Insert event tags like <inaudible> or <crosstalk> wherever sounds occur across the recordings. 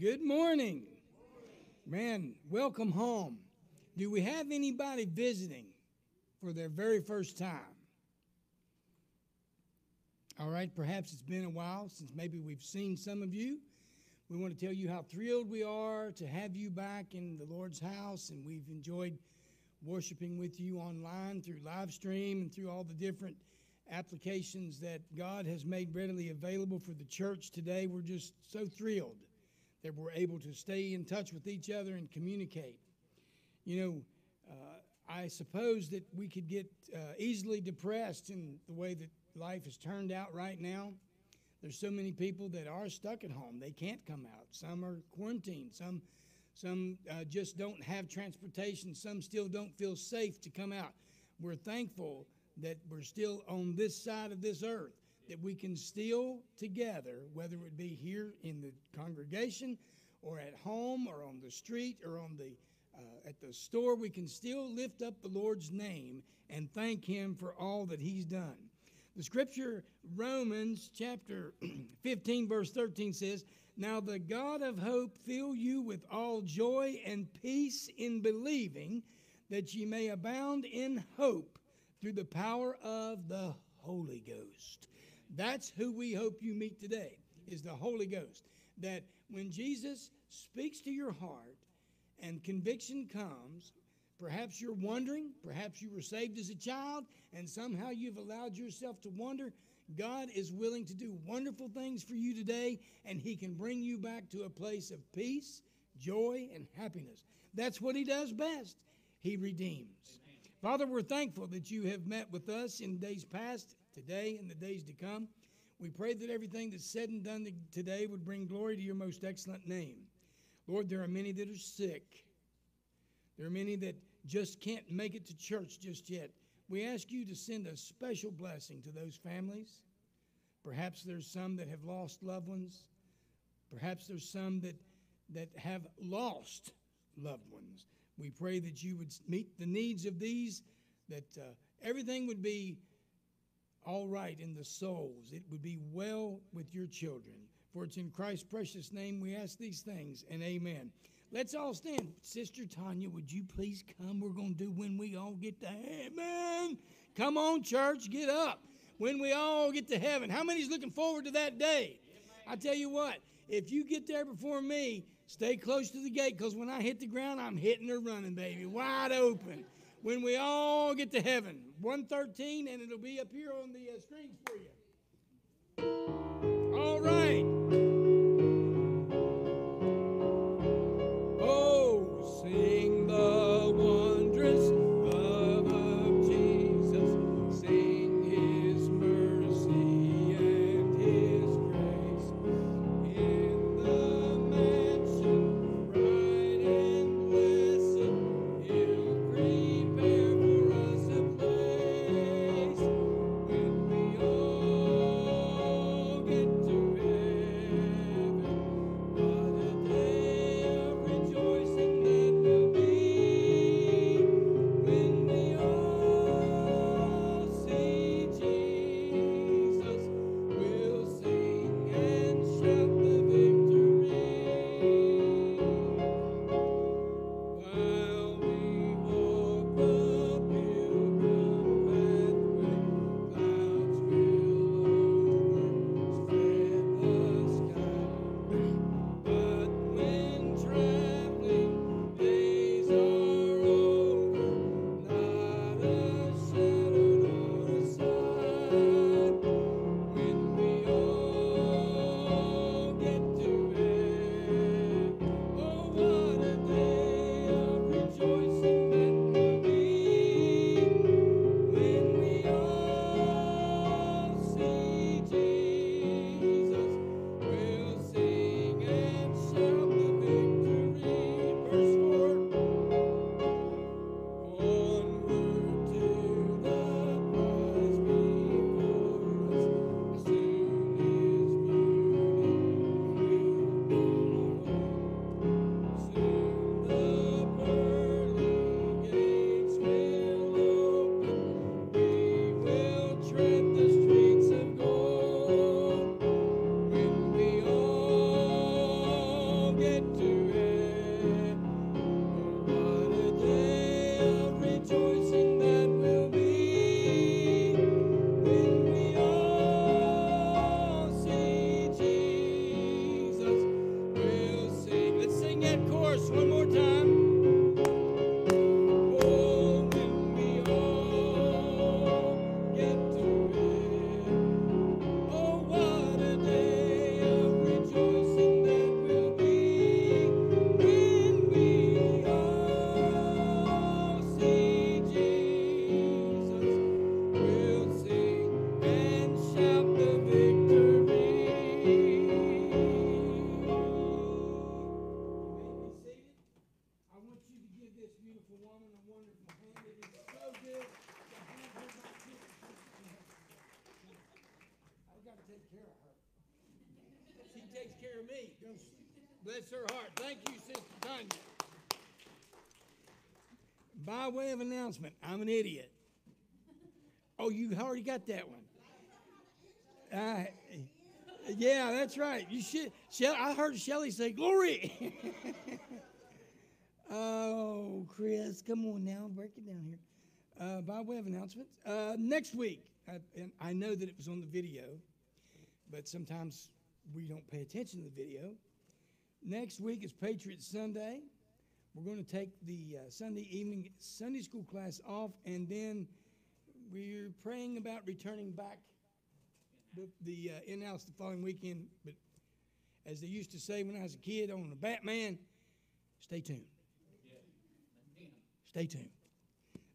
Good morning. Man, welcome home. Do we have anybody visiting for their very first time? All right, perhaps it's been a while since maybe we've seen some of you. We want to tell you how thrilled we are to have you back in the Lord's house, and we've enjoyed worshiping with you online through live stream and through all the different applications that God has made readily available for the church today. We're just so thrilled that we're able to stay in touch with each other and communicate. You know, uh, I suppose that we could get uh, easily depressed in the way that life has turned out right now. There's so many people that are stuck at home; they can't come out. Some are quarantined. Some, some uh, just don't have transportation. Some still don't feel safe to come out. We're thankful that we're still on this side of this earth that we can still together, whether it be here in the congregation or at home or on the street or on the uh, at the store, we can still lift up the Lord's name and thank Him for all that He's done. The scripture, Romans chapter <clears throat> 15, verse 13 says, Now the God of hope fill you with all joy and peace in believing, that ye may abound in hope through the power of the Holy Ghost. That's who we hope you meet today, is the Holy Ghost. That when Jesus speaks to your heart and conviction comes, perhaps you're wondering, perhaps you were saved as a child and somehow you've allowed yourself to wonder. God is willing to do wonderful things for you today, and He can bring you back to a place of peace, joy, and happiness. That's what He does best. He redeems. Father, we're thankful that you have met with us in days past today and the days to come. We pray that everything that's said and done today would bring glory to your most excellent name. Lord, there are many that are sick. There are many that just can't make it to church just yet. We ask you to send a special blessing to those families. Perhaps there's some that have lost loved ones. Perhaps there's some that, that have lost loved ones. We pray that you would meet the needs of these, that uh, everything would be all right in the souls. It would be well with your children. For it's in Christ's precious name we ask these things, and amen. Let's all stand. Sister Tanya, would you please come? We're going to do when we all get to heaven. Come on, church, get up. When we all get to heaven. How many's looking forward to that day? I tell you what, if you get there before me, stay close to the gate because when I hit the ground, I'm hitting or running, baby, wide open when we all get to heaven. 113, and it'll be up here on the uh, screens for you. All right. I'm an idiot. Oh, you already got that one. Uh, yeah, that's right. You should. Shell, I heard Shelly say "Glory." <laughs> oh, Chris, come on now, break it down here. Uh, by way of announcement, uh, next week, I, and I know that it was on the video, but sometimes we don't pay attention to the video. Next week is Patriot Sunday. We're going to take the uh, Sunday evening Sunday school class off, and then we're praying about returning back the, the uh, in-house the following weekend. But as they used to say when I was a kid on the Batman, stay tuned. Stay tuned.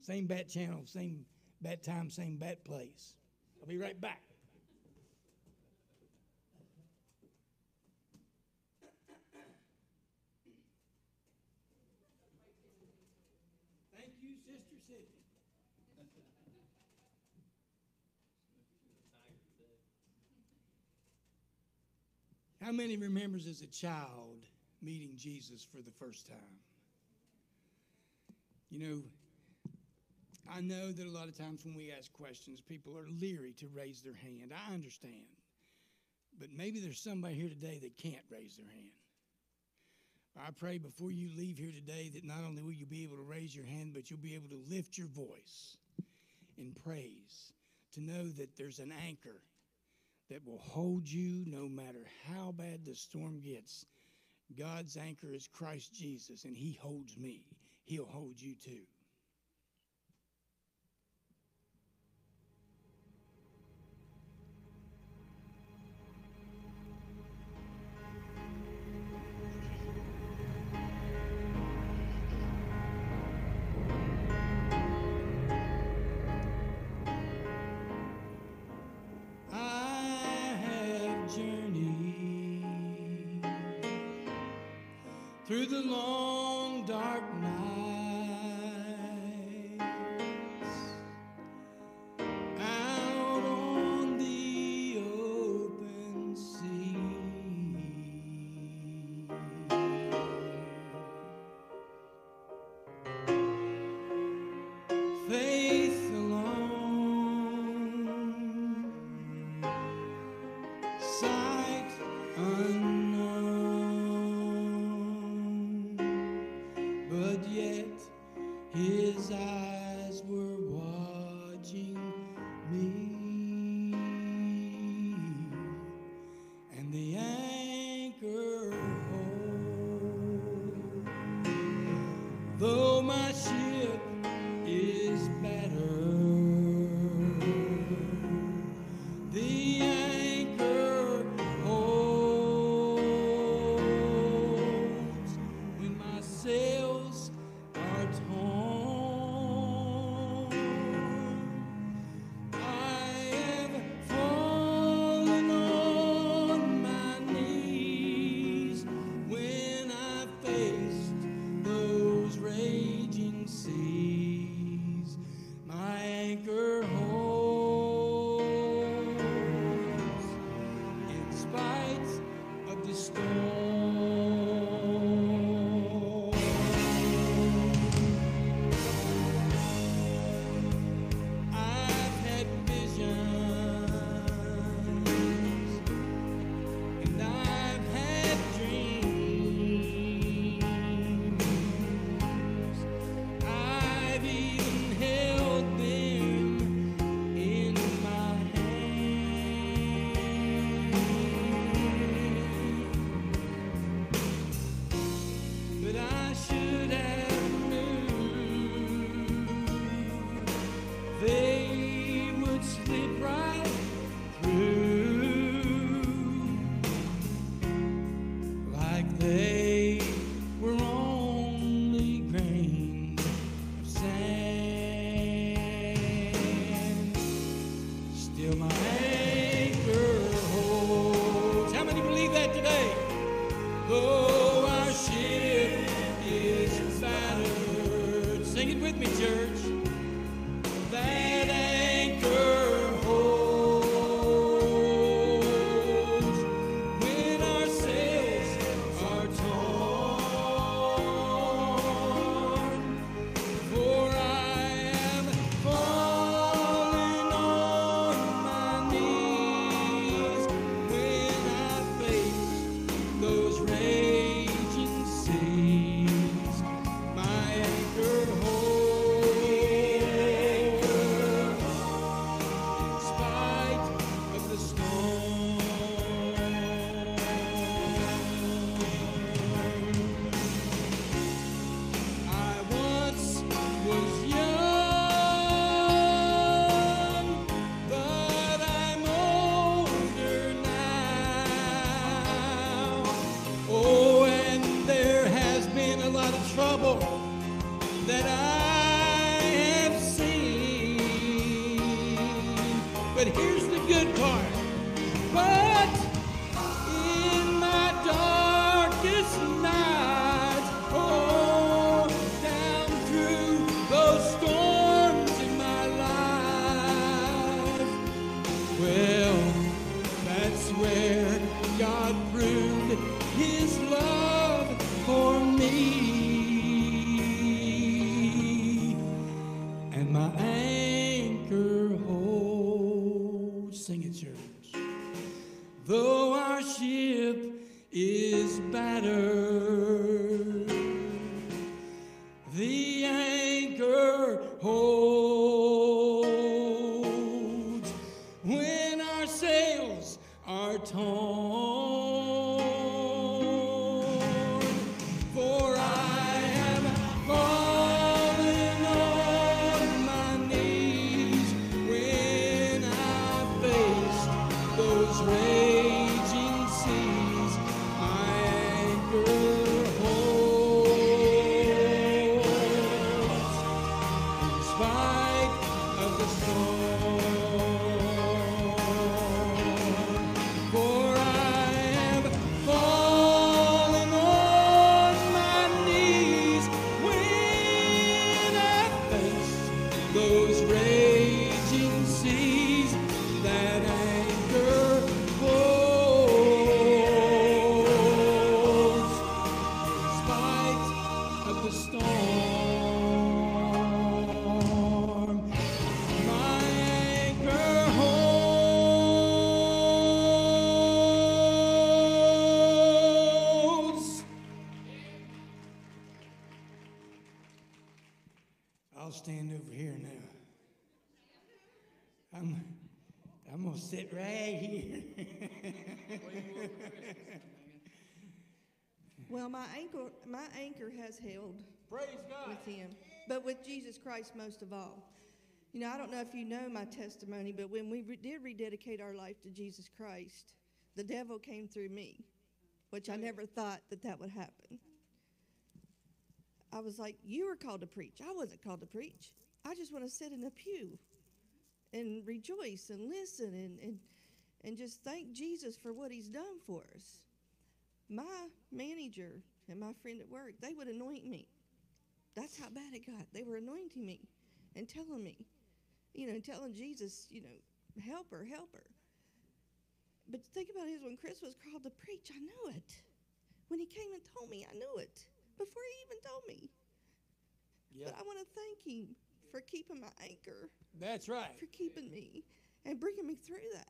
Same bat channel, same bat time, same bat place. I'll be right back. How many remembers as a child meeting Jesus for the first time? You know, I know that a lot of times when we ask questions, people are leery to raise their hand. I understand. But maybe there's somebody here today that can't raise their hand. I pray before you leave here today that not only will you be able to raise your hand, but you'll be able to lift your voice in praise, to know that there's an anchor that will hold you no matter how bad the storm gets. God's anchor is Christ Jesus, and He holds me. He'll hold you too. My anchor has held Praise God. with Him, but with Jesus Christ most of all. You know, I don't know if you know my testimony, but when we re- did rededicate our life to Jesus Christ, the devil came through me, which I never thought that that would happen. I was like, "You were called to preach. I wasn't called to preach. I just want to sit in a pew and rejoice and listen and and and just thank Jesus for what He's done for us." my manager and my friend at work, they would anoint me. That's how bad it got. They were anointing me and telling me, you know, telling Jesus, you know, help her, help her. But think about it is, when Chris was called to preach, I knew it. When he came and told me, I knew it before he even told me. Yep. But I want to thank him for keeping my anchor, That's right. for keeping me, and bringing me through that.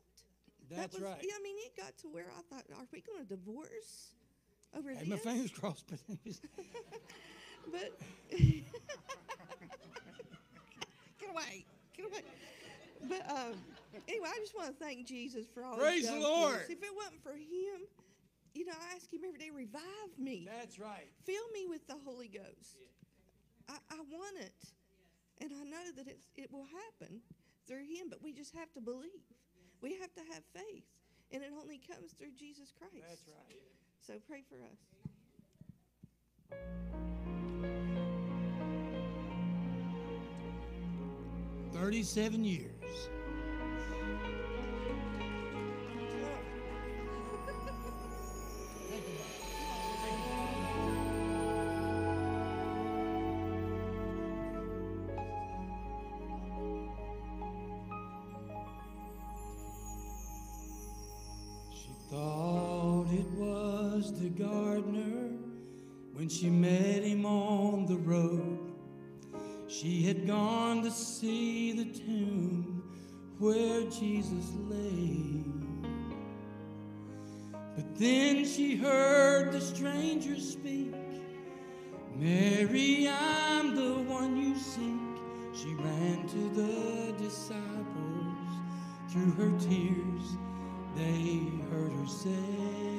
That's that was, right. Yeah, I mean, it got to where I thought, are we going to divorce over had my fingers crossed, but <laughs> But <laughs> get away, get away. But um, anyway, I just want to thank Jesus for all. Praise the done for us. Lord. If it wasn't for Him, you know, I ask Him every day, revive me, that's right. fill me with the Holy Ghost. I, I want it, and I know that it's, it will happen through Him. But we just have to believe. We have to have faith, and it only comes through Jesus Christ. That's right. So pray for us. Thirty-seven years. When she met him on the road. She had gone to see the tomb where Jesus lay. But then she heard the stranger speak Mary, I'm the one you seek. She ran to the disciples through her tears. They heard her say,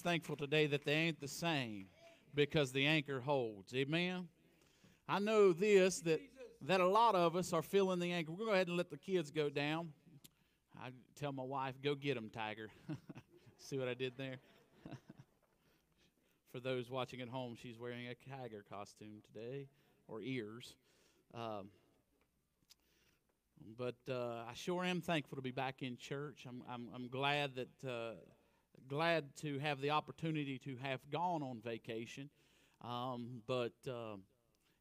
Thankful today that they ain't the same because the anchor holds? Amen. I know this that that a lot of us are feeling the anchor. To go ahead and let the kids go down. I tell my wife, "Go get them, Tiger." <laughs> See what I did there? <laughs> For those watching at home, she's wearing a tiger costume today, or ears. Um, but uh, I sure am thankful to be back in church. I'm I'm, I'm glad that uh, glad to have the opportunity to have gone on vacation. Um, but uh,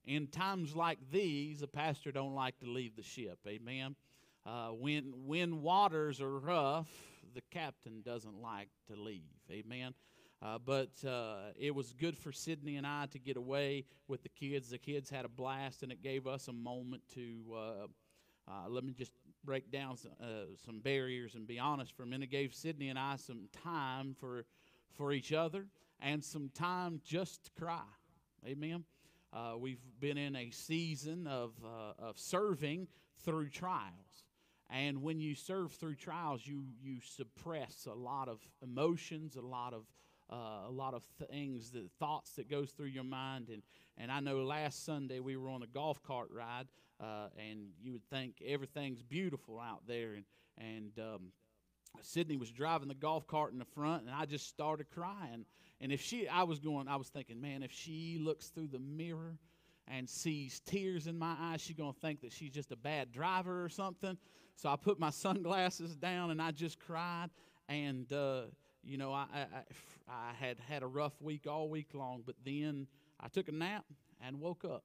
in times like these, a pastor don't like to leave the ship. Amen. Uh, when when waters are rough, the captain doesn't like to leave. Amen. Uh, but uh, it was good for Sydney and I to get away with the kids. The kids had a blast, and it gave us a moment to. Uh, uh, let me just break down some, uh, some barriers and be honest for a minute. Gave Sydney and I some time for for each other and some time just to cry. Amen. Uh, we've been in a season of uh, of serving through trials, and when you serve through trials, you you suppress a lot of emotions, a lot of uh, a lot of things, the thoughts that goes through your mind, and and I know last Sunday we were on a golf cart ride, uh, and you would think everything's beautiful out there, and and um, Sydney was driving the golf cart in the front, and I just started crying. And if she, I was going, I was thinking, man, if she looks through the mirror and sees tears in my eyes, she's going to think that she's just a bad driver or something. So I put my sunglasses down and I just cried. And, uh, you know, I, I, I had had a rough week all week long, but then I took a nap and woke up.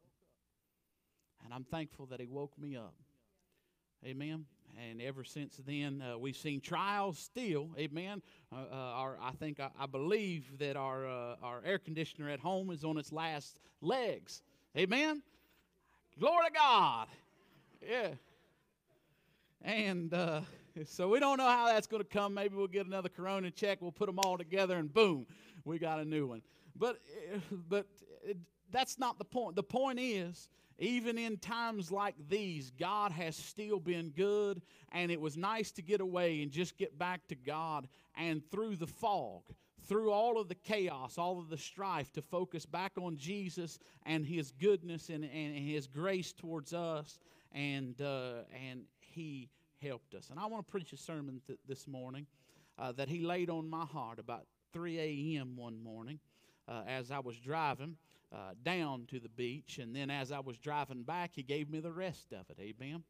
And I'm thankful that He woke me up. Amen. And ever since then, uh, we've seen trials still. Amen. Uh, uh, our, I think, I, I, believe that our, uh, our air conditioner at home is on its last legs. Amen. Glory to God. Yeah. And uh, <laughs> so we don't know how that's going to come. Maybe we'll get another corona check. We'll put them all together, and boom, we got a new one. But, uh, but that's not the point. The point is, even in times like these, God has still been good, and it was nice to get away and just get back to God. And through the fog, through all of the chaos, all of the strife, to focus back on Jesus and His goodness and, and His grace towards us, and uh, and He helped us. And I want to preach a sermon th- this morning uh, that He laid on my heart about 3 a.m. one morning uh, as I was driving uh, down to the beach. And then as I was driving back, he gave me the rest of it. Amen.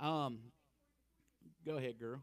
Um, go ahead, girl.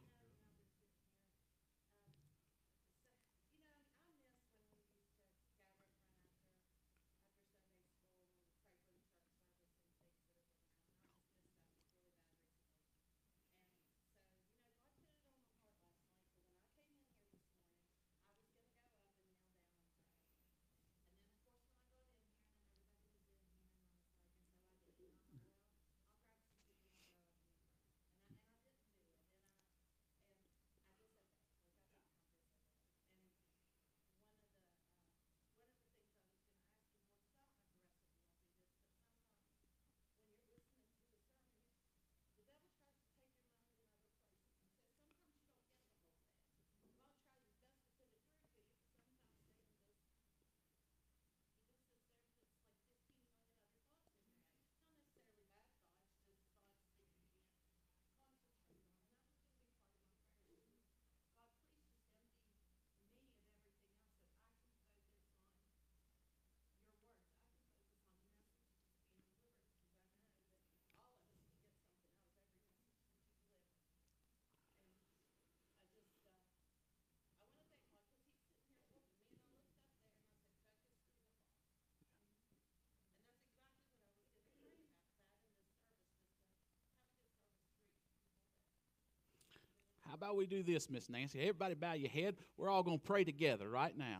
How about we do this, Miss Nancy? Everybody bow your head. We're all going to pray together right now.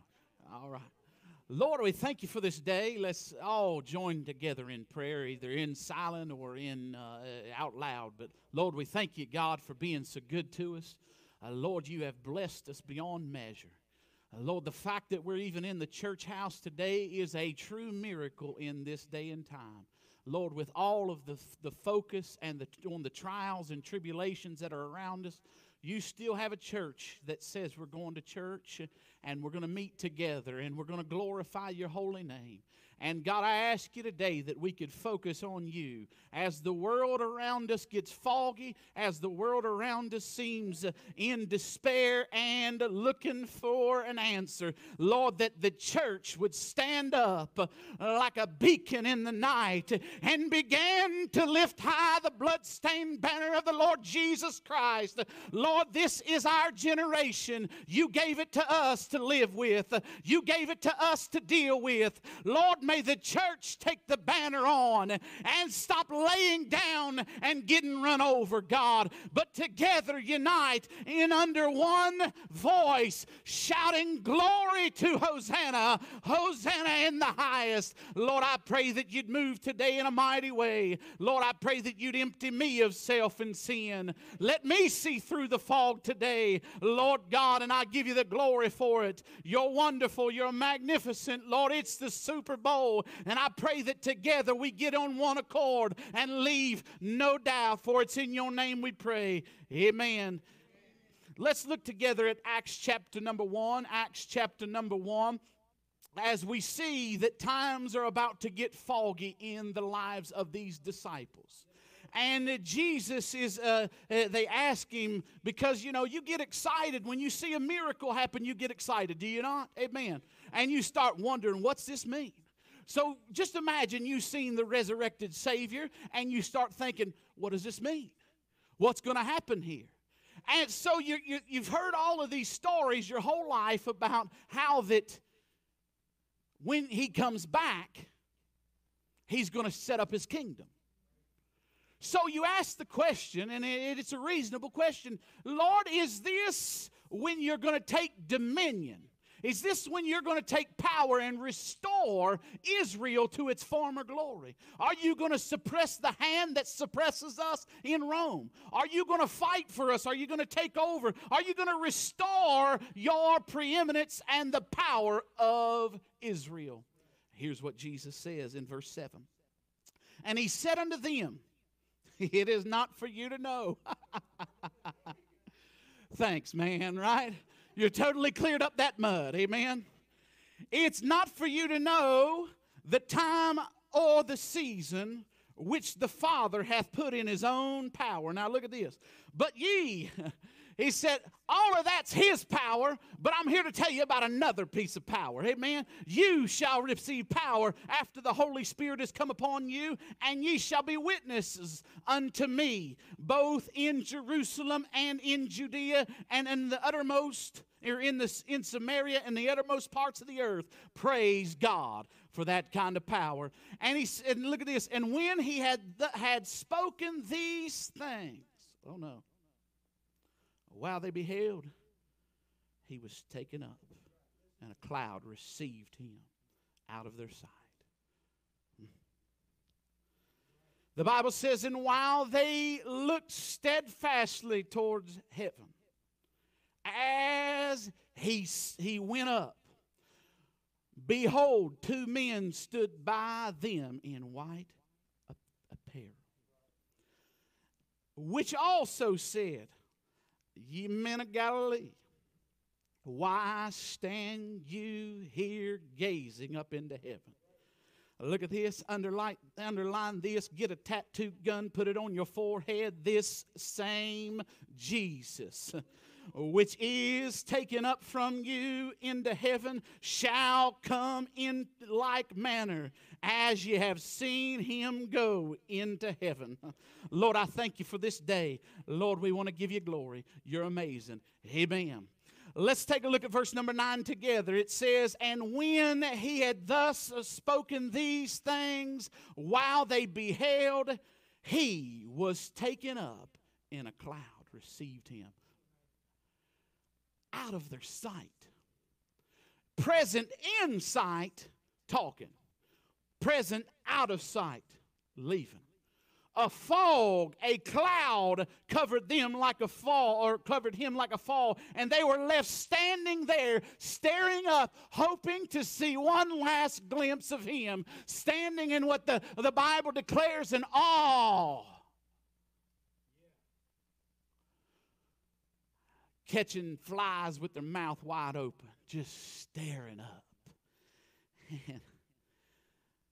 All right. Lord, we thank you for this day. Let's all join together in prayer, either in silent or in uh, out loud. But Lord, we thank you, God, for being so good to us. Uh, Lord, you have blessed us beyond measure. Uh, Lord, the fact that we're even in the church house today is a true miracle in this day and time. Lord, with all of the, the focus and the, on the trials and tribulations that are around us, you still have a church that says we're going to church and we're going to meet together and we're going to glorify your holy name. And God, I ask you today that we could focus on you as the world around us gets foggy, as the world around us seems uh, in despair and looking for an answer. Lord, that the church would stand up uh, like a beacon in the night and begin to lift high the bloodstained banner of the Lord Jesus Christ. Lord, this is our generation. You gave it to us to live with, you gave it to us to deal with. Lord, may the church take the banner on and stop laying down and getting run over, God, but together unite in under one voice, shouting glory to Hosanna, Hosanna in the highest. Lord, I pray that you'd move today in a mighty way. Lord, I pray that you'd empty me of self and sin. Let me see through the fog today, Lord God, and I give you the glory for it. You're wonderful, you're magnificent, Lord. It's the Super Bowl soul. And I pray that together we get on one accord and leave no doubt, for it's in your name we pray. Amen. Let's look together at Acts chapter number one. Acts chapter number one as we see that times are about to get foggy in the lives of these disciples. and Jesus is, uh, uh, they ask him, because, you know, you get excited when you see a miracle happen, you get excited, do you not? Amen. And you start wondering, what's this mean? So just imagine you've seen the resurrected Savior and you start thinking, what does this mean? What's going to happen here? And so you, you, you've heard all of these stories your whole life about how that when he comes back, he's going to set up his kingdom. So you ask the question, and it's a reasonable question Lord, is this when you're going to take dominion? Is this when you're going to take power and restore Israel to its former glory? Are you going to suppress the hand that suppresses us in Rome? Are you going to fight for us? Are you going to take over? Are you going to restore your preeminence and the power of Israel? Here's what Jesus says in verse 7 And he said unto them, <laughs> It is not for you to know. <laughs> Thanks, man, right? You totally cleared up that mud. Amen. It's not for you to know the time or the season which the Father hath put in his own power. Now look at this. But ye, <laughs> he said, all of that's his power, but I'm here to tell you about another piece of power. Amen. You shall receive power after the Holy Spirit has come upon you, and ye shall be witnesses unto me, both in Jerusalem and in Judea and in the uttermost or in the in Samaria and the uttermost parts of the earth. Praise God for that kind of power. And he said, look at this. And when he had had spoken these things, oh no while they beheld, he was taken up, and a cloud received him out of their sight. The Bible says, and while they looked steadfastly towards heaven, as he, he went up, behold, two men stood by them in white apparel, which also said, Ye men of Galilee, why stand you here gazing up into heaven? Look at this, underline, underline this, get a tattoo gun, put it on your forehead. This same Jesus, <laughs> which is taken up from you into heaven, shall come in like manner as you have seen him go into heaven. <laughs> Lord, I thank you for this day. Lord, we want to give you glory. You're amazing. Amen. Let's take a look at verse number nine together. It says, And when he had thus spoken these things, while they beheld, he was taken up in a cloud, received him out of their sight. Present in sight, talking present out of sight, leaving. A fog, a cloud covered them like a fall, or covered him like a fall, and they were left standing there, staring up, hoping to see one last glimpse of him, standing in what the, the Bible declares an awe. Catching flies with their mouth wide open, just staring up. <laughs>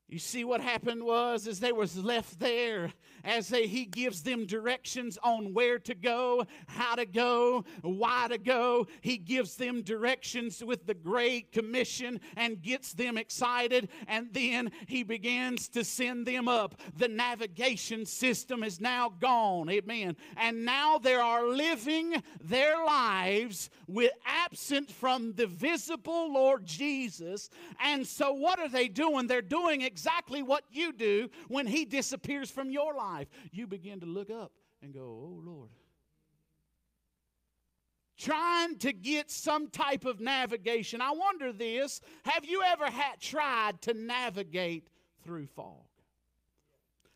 You see what happened was as they was left there as they, he gives them directions on where to go, how to go, why to go. He gives them directions with the great commission and gets them excited and then he begins to send them up. The navigation system is now gone. Amen. And now they are living their lives with absent from the visible Lord Jesus. And so what are they doing? They're doing exactly exactly what you do when He disappears from your life. You begin to look up and go, Oh Lord. Trying to get some type of navigation. I wonder this have you ever had tried to navigate through fog?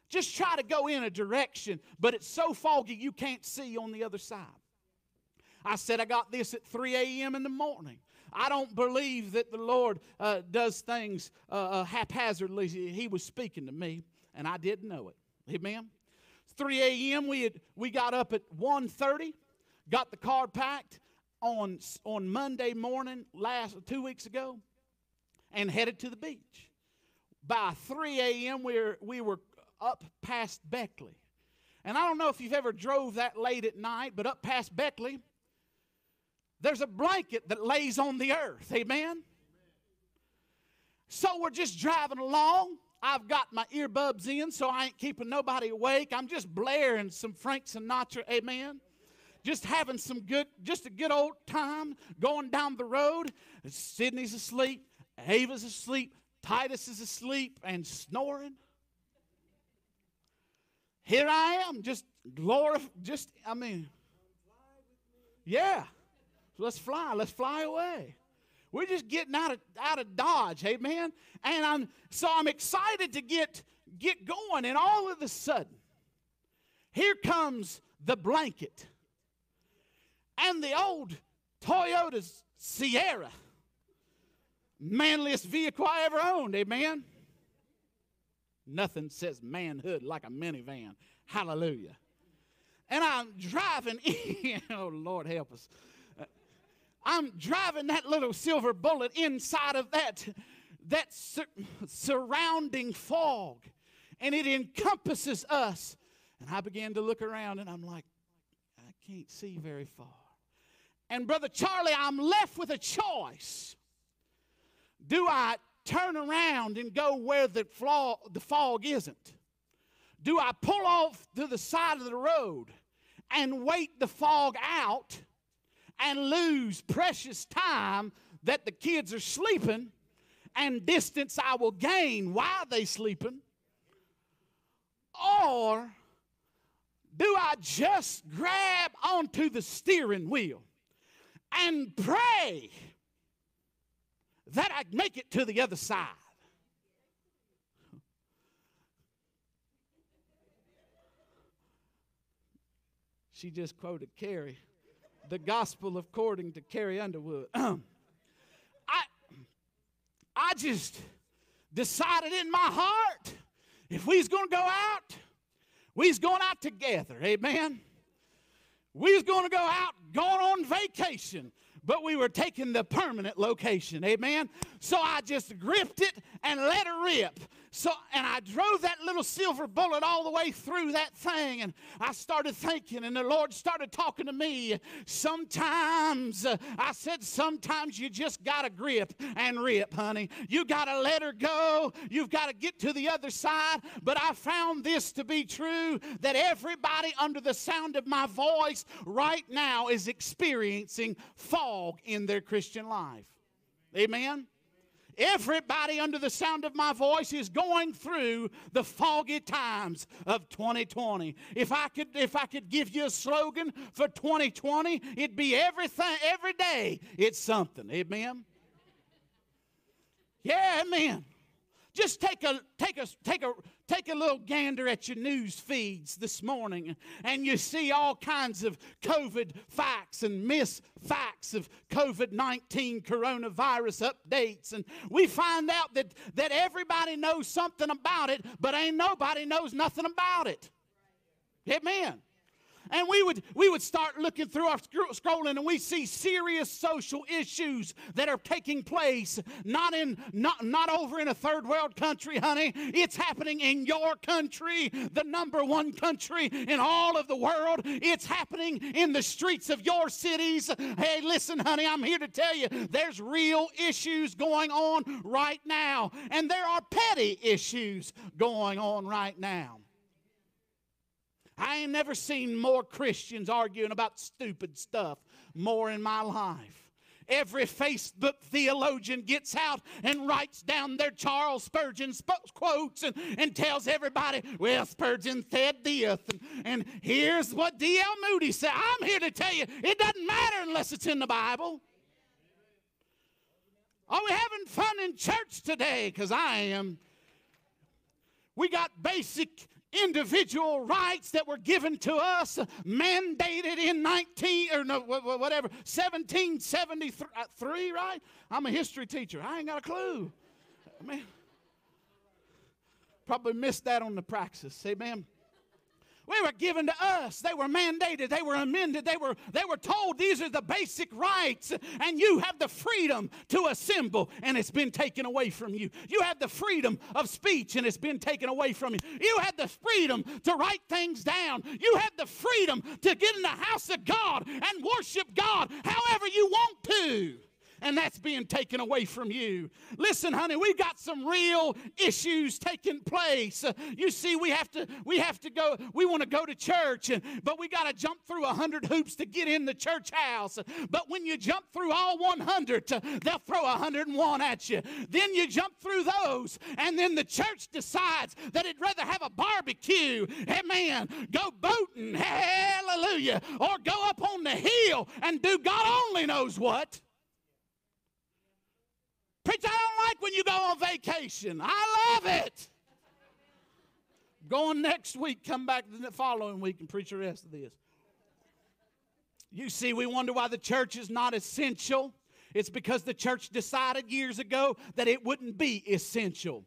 Just try to go in a direction, but it's so foggy you can't see on the other side. I said I got this at 3 a.m. in the morning. I don't believe that the Lord uh, does things uh, uh haphazardly. He was speaking to me, and I didn't know it. Amen. 3 a.m. We had we got up at 1:30, got the car packed on on Monday morning last two weeks ago, and headed to the beach. By 3 a.m. we were we were up past Beckley. And I don't know if you've ever drove that late at night, but up past Beckley, there's a blanket that lays on the earth. Amen. So we're just driving along. I've got my earbuds in, so I ain't keeping nobody awake. I'm just blaring some Frank Sinatra, amen. Just having some good, just a good old time going down the road. Sydney's asleep, Ava's asleep, Titus is asleep and snoring. Here I am, just glorify, just, I mean, yeah. Let's fly. Let's fly away. We're just getting out of out of Dodge, amen. And I'm so I'm excited to get get going, and all of a sudden, here comes the blanket and the old Toyota Sienna, manliest vehicle I ever owned, amen. Nothing says manhood like a minivan. Hallelujah. And I'm driving <laughs> in. oh, Lord, help us. I'm driving that little silver bullet inside of that, that sur- surrounding fog, and it encompasses us. And I began to look around, and I'm like, I can't see very far. And Brother Charlie, I'm left with a choice. Do I turn around and go where the, flaw, the fog isn't? Do I pull off to the side of the road and wait the fog out? And lose precious time that the kids are sleeping and distance I will gain while they sleeping? Or do I just grab onto the steering wheel and pray that I make it to the other side? She just quoted Carrie the gospel according to Carrie Underwood. <clears throat> I, I just decided in my heart if we's going to go out, we's going out together. Amen. We's going to go out, going on vacation but we were taking the permanent location. Amen. So I just gripped it and let it rip. So, and I drove that little silver bullet all the way through that thing, and I started thinking, and the Lord started talking to me. Sometimes, uh, I said, sometimes you just got to grip and rip, honey. You got to let her go. You've got to get to the other side. But I found this to be true that everybody under the sound of my voice right now is experiencing fog in their Christian life. Amen. Everybody under the sound of my voice is going through the foggy times of 2020. If I could if I could give you a slogan for 2020, it'd be everything every day it's something. Amen. Yeah, amen. Just take a take a take a take a little gander at your news feeds this morning and you see all kinds of COVID facts and mis facts of COVID 19 coronavirus updates. And we find out that, that everybody knows something about it, but ain't nobody knows nothing about it. Amen and we would we would start looking through our scrolling and we see serious social issues that are taking place not in not not over in a third world country honey. It's happening in your country the number one country in all of the world. It's happening in the streets of your cities. Hey listen honey i'm here to tell you there's real issues going on right now. And there are petty issues going on right now I ain't never seen more Christians arguing about stupid stuff more in my life. Every Facebook theologian gets out and writes down their Charles Spurgeon quotes and, and tells everybody, well, Spurgeon said this. And, and here's what D.L. Moody said. I'm here to tell you, it doesn't matter unless it's in the Bible. Are we having fun in church today? Because I am. We got basic individual rights that were given to us, mandated in 19 or no, whatever, 1773, right? I'm a history teacher. I ain't got a clue. Man, probably missed that on the praxis. Amen. We were given to us. They were mandated. They were amended. They were, they were told these are the basic rights, and you have the freedom to assemble, and it's been taken away from you. You have the freedom of speech, and it's been taken away from you. You have the freedom to write things down. You have the freedom to get in the house of God and worship God however you want to and that's being taken away from you. Listen, honey, we've got some real issues taking place. You see, we have to we have to go. We want to go to church, but we got to jump through a hundred hoops to get in the church house. But when you jump through all 100, uh, they'll throw 101 at you. Then you jump through those, and then the church decides that it'd rather have a barbecue. Amen. Go boating. <laughs> Hallelujah. Or go up on the hill and do God only knows what. Preach, I don't like when you go on vacation. I love it. Going next week, come back the following week and preach the rest of this. You see, we wonder why the church is not essential. It's because the church decided years ago that it wouldn't be essential.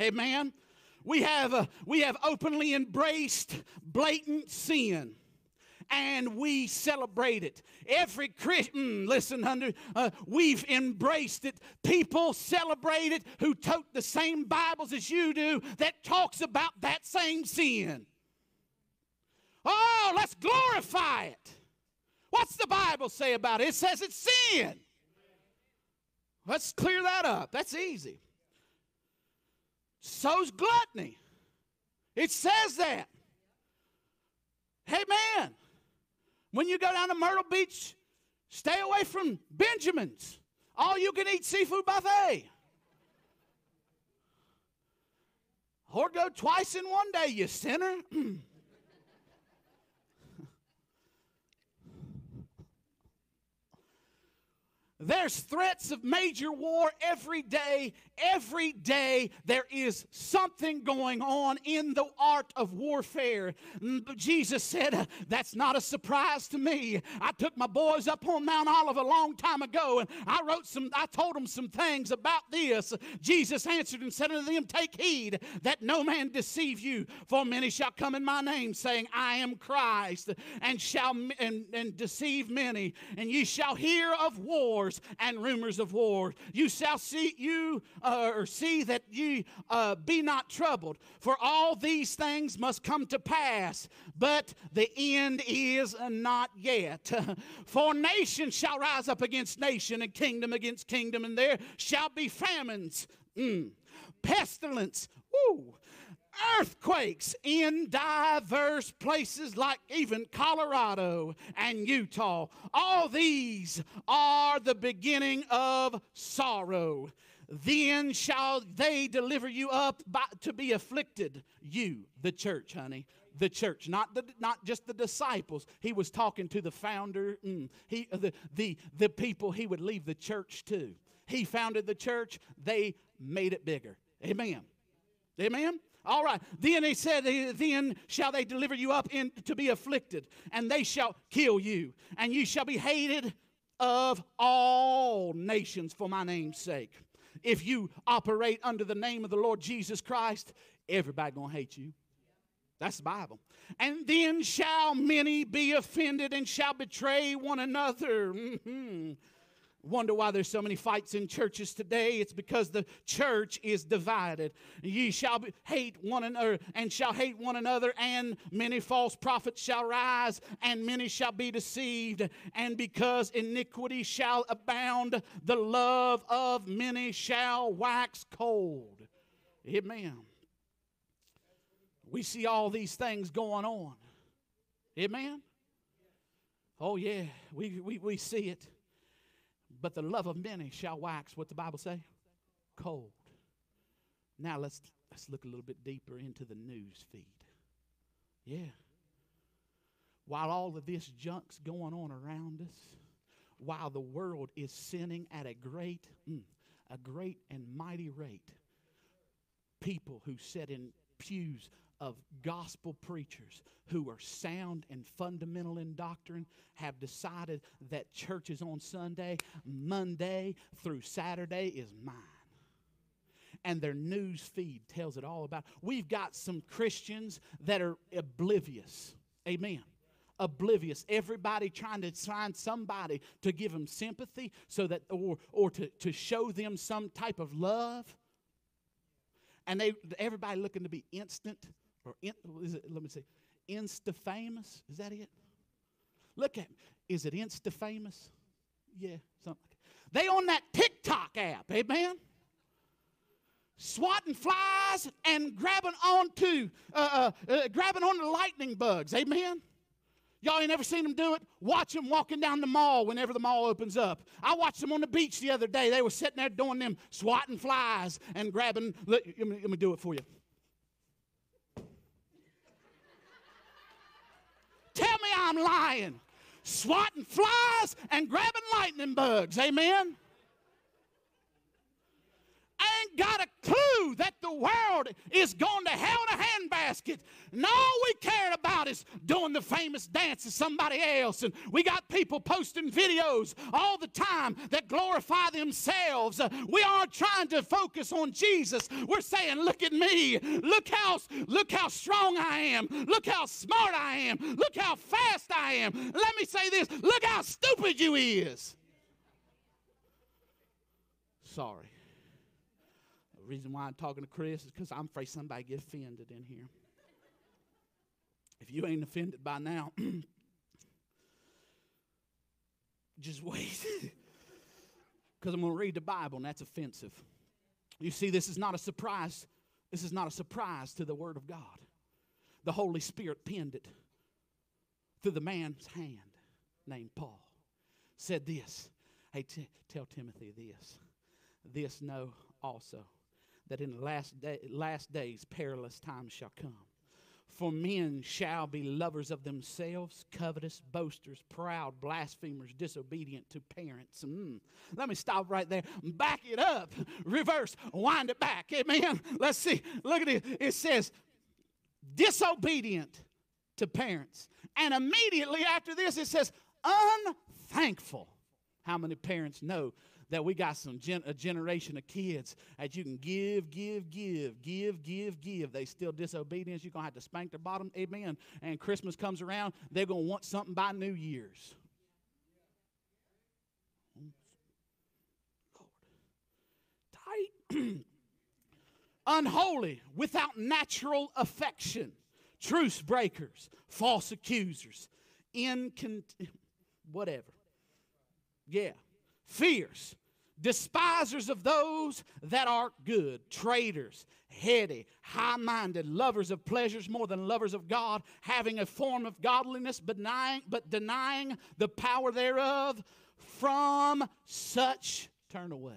Amen. We have, uh, we have openly embraced blatant sin and we celebrate it. Every Christian, listen, under, uh, we've embraced it. People celebrate it who tote the same Bibles as you do that talks about that same sin. Oh, let's glorify it. What's the Bible say about it? It says it's sin. Let's clear that up. That's easy. So's gluttony. It says that. Hey, man, when you go down to Myrtle Beach, stay away from Benjamin's. All you can eat seafood buffet. Or go twice in one day, you sinner. <clears throat> There's threats of major war every day. Every day there is something going on in the art of warfare. Mm, Jesus said, That's not a surprise to me. I took my boys up on Mount Olive a long time ago and I wrote some, I told them some things about this. Jesus answered and said unto them, Take heed that no man deceive you, for many shall come in my name, saying, I am Christ, and shall and, and deceive many, and ye shall hear of wars wars and rumors of war. You shall see you uh, or see that ye uh, be not troubled, for all these things must come to pass, but the end is not yet. <laughs> for nation shall rise up against nation, and kingdom against kingdom, and there shall be famines, mm, pestilence, woo, earthquakes in diverse places like even Colorado and Utah. All these are the beginning of sorrow. Then shall they deliver you up by, to be afflicted. You, the church, honey. The church, not the, not just the disciples. He was talking to the founder, mm, he, the, the, the people he would leave the church to. He founded the church, they made it bigger. Amen. Amen. All right. Then he said, Then shall they deliver you up in, to be afflicted, and they shall kill you, and you shall be hated of all nations for my name's sake. If you operate under the name of the Lord Jesus Christ, everybody gonna hate you. That's the Bible. And then shall many be offended and shall betray one another. Mm-hmm. Wonder why there's so many fights in churches today. It's because the church is divided. Ye shall be, hate one another and shall hate one another, and many false prophets shall rise, and many shall be deceived. And because iniquity shall abound, the love of many shall wax cold. Amen. We see all these things going on. Amen. Oh, yeah, we, we, we see it. But the love of many shall wax, what the Bible say? Cold. Now let's let's look a little bit deeper into the news feed. Yeah. While all of this junk's going on around us, while the world is sinning at a great, mm, a great and mighty rate, people who sit in pews of gospel preachers who are sound and fundamental in doctrine have decided that churches on Sunday, Monday through Saturday is mine. and their news feed tells it all about. We've got some Christians that are oblivious. Amen. Oblivious. Everybody trying to find somebody to give them sympathy so that or or to, to show them some type of love. And they everybody looking to be instant or in, is it, let me see. Insta famous. Is that it? Look at me. Is it Insta famous? Yeah, something like that. They on that TikTok app, amen? Swatting flies and grabbing onto, uh, uh, uh, grabbing onto lightning bugs, amen? Y'all ain't ever seen them do it? Watch them walking down the mall whenever the mall opens up. I watched them on the beach the other day. They were sitting there doing them swatting flies and grabbing. Let, me, let me do it for you. Tell me I'm lying. Swatting flies and grabbing lightning bugs. Amen got a clue that the world is going to hell in a handbasket. And all we care about is doing the famous dance of somebody else. And we got people posting videos all the time that glorify themselves. Uh, we aren't trying to focus on Jesus. We're saying, look at me. Look how, look how strong I am. Look how smart I am. Look how fast I am. Let me say this. Look how stupid you is. Sorry. Reason why I'm talking to Chris is because I'm afraid somebody get offended in here. If you ain't offended by now, <clears throat> just wait. <laughs> Because I'm going to read the Bible, and that's offensive. You see, this is not a surprise. This is not a surprise to the Word of God. The Holy Spirit penned it through the man's hand named Paul. Said this. Hey, t- tell Timothy this. This know also that in the last, day, last days perilous times shall come. For men shall be lovers of themselves, covetous, boasters, proud, blasphemers, disobedient to parents. Mm. Let me stop right there. Back it up. Reverse. Wind it back. Amen. Let's see. Look at it. It says, disobedient to parents. And immediately after this, it says, unthankful. How many parents know that we got some gen- a generation of kids that you can give, give, give, give, give, give. They still disobedience. You're gonna have to spank their bottom. Amen. And Christmas comes around, they're gonna want something by New Year's. Tight. <clears throat> Unholy, without natural affection, truce breakers, false accusers, incont- whatever. Yeah. Fierce, despisers of those that are good, traitors, heady, high minded, lovers of pleasures more than lovers of God, having a form of godliness, but denying, but denying the power thereof. From such turn away.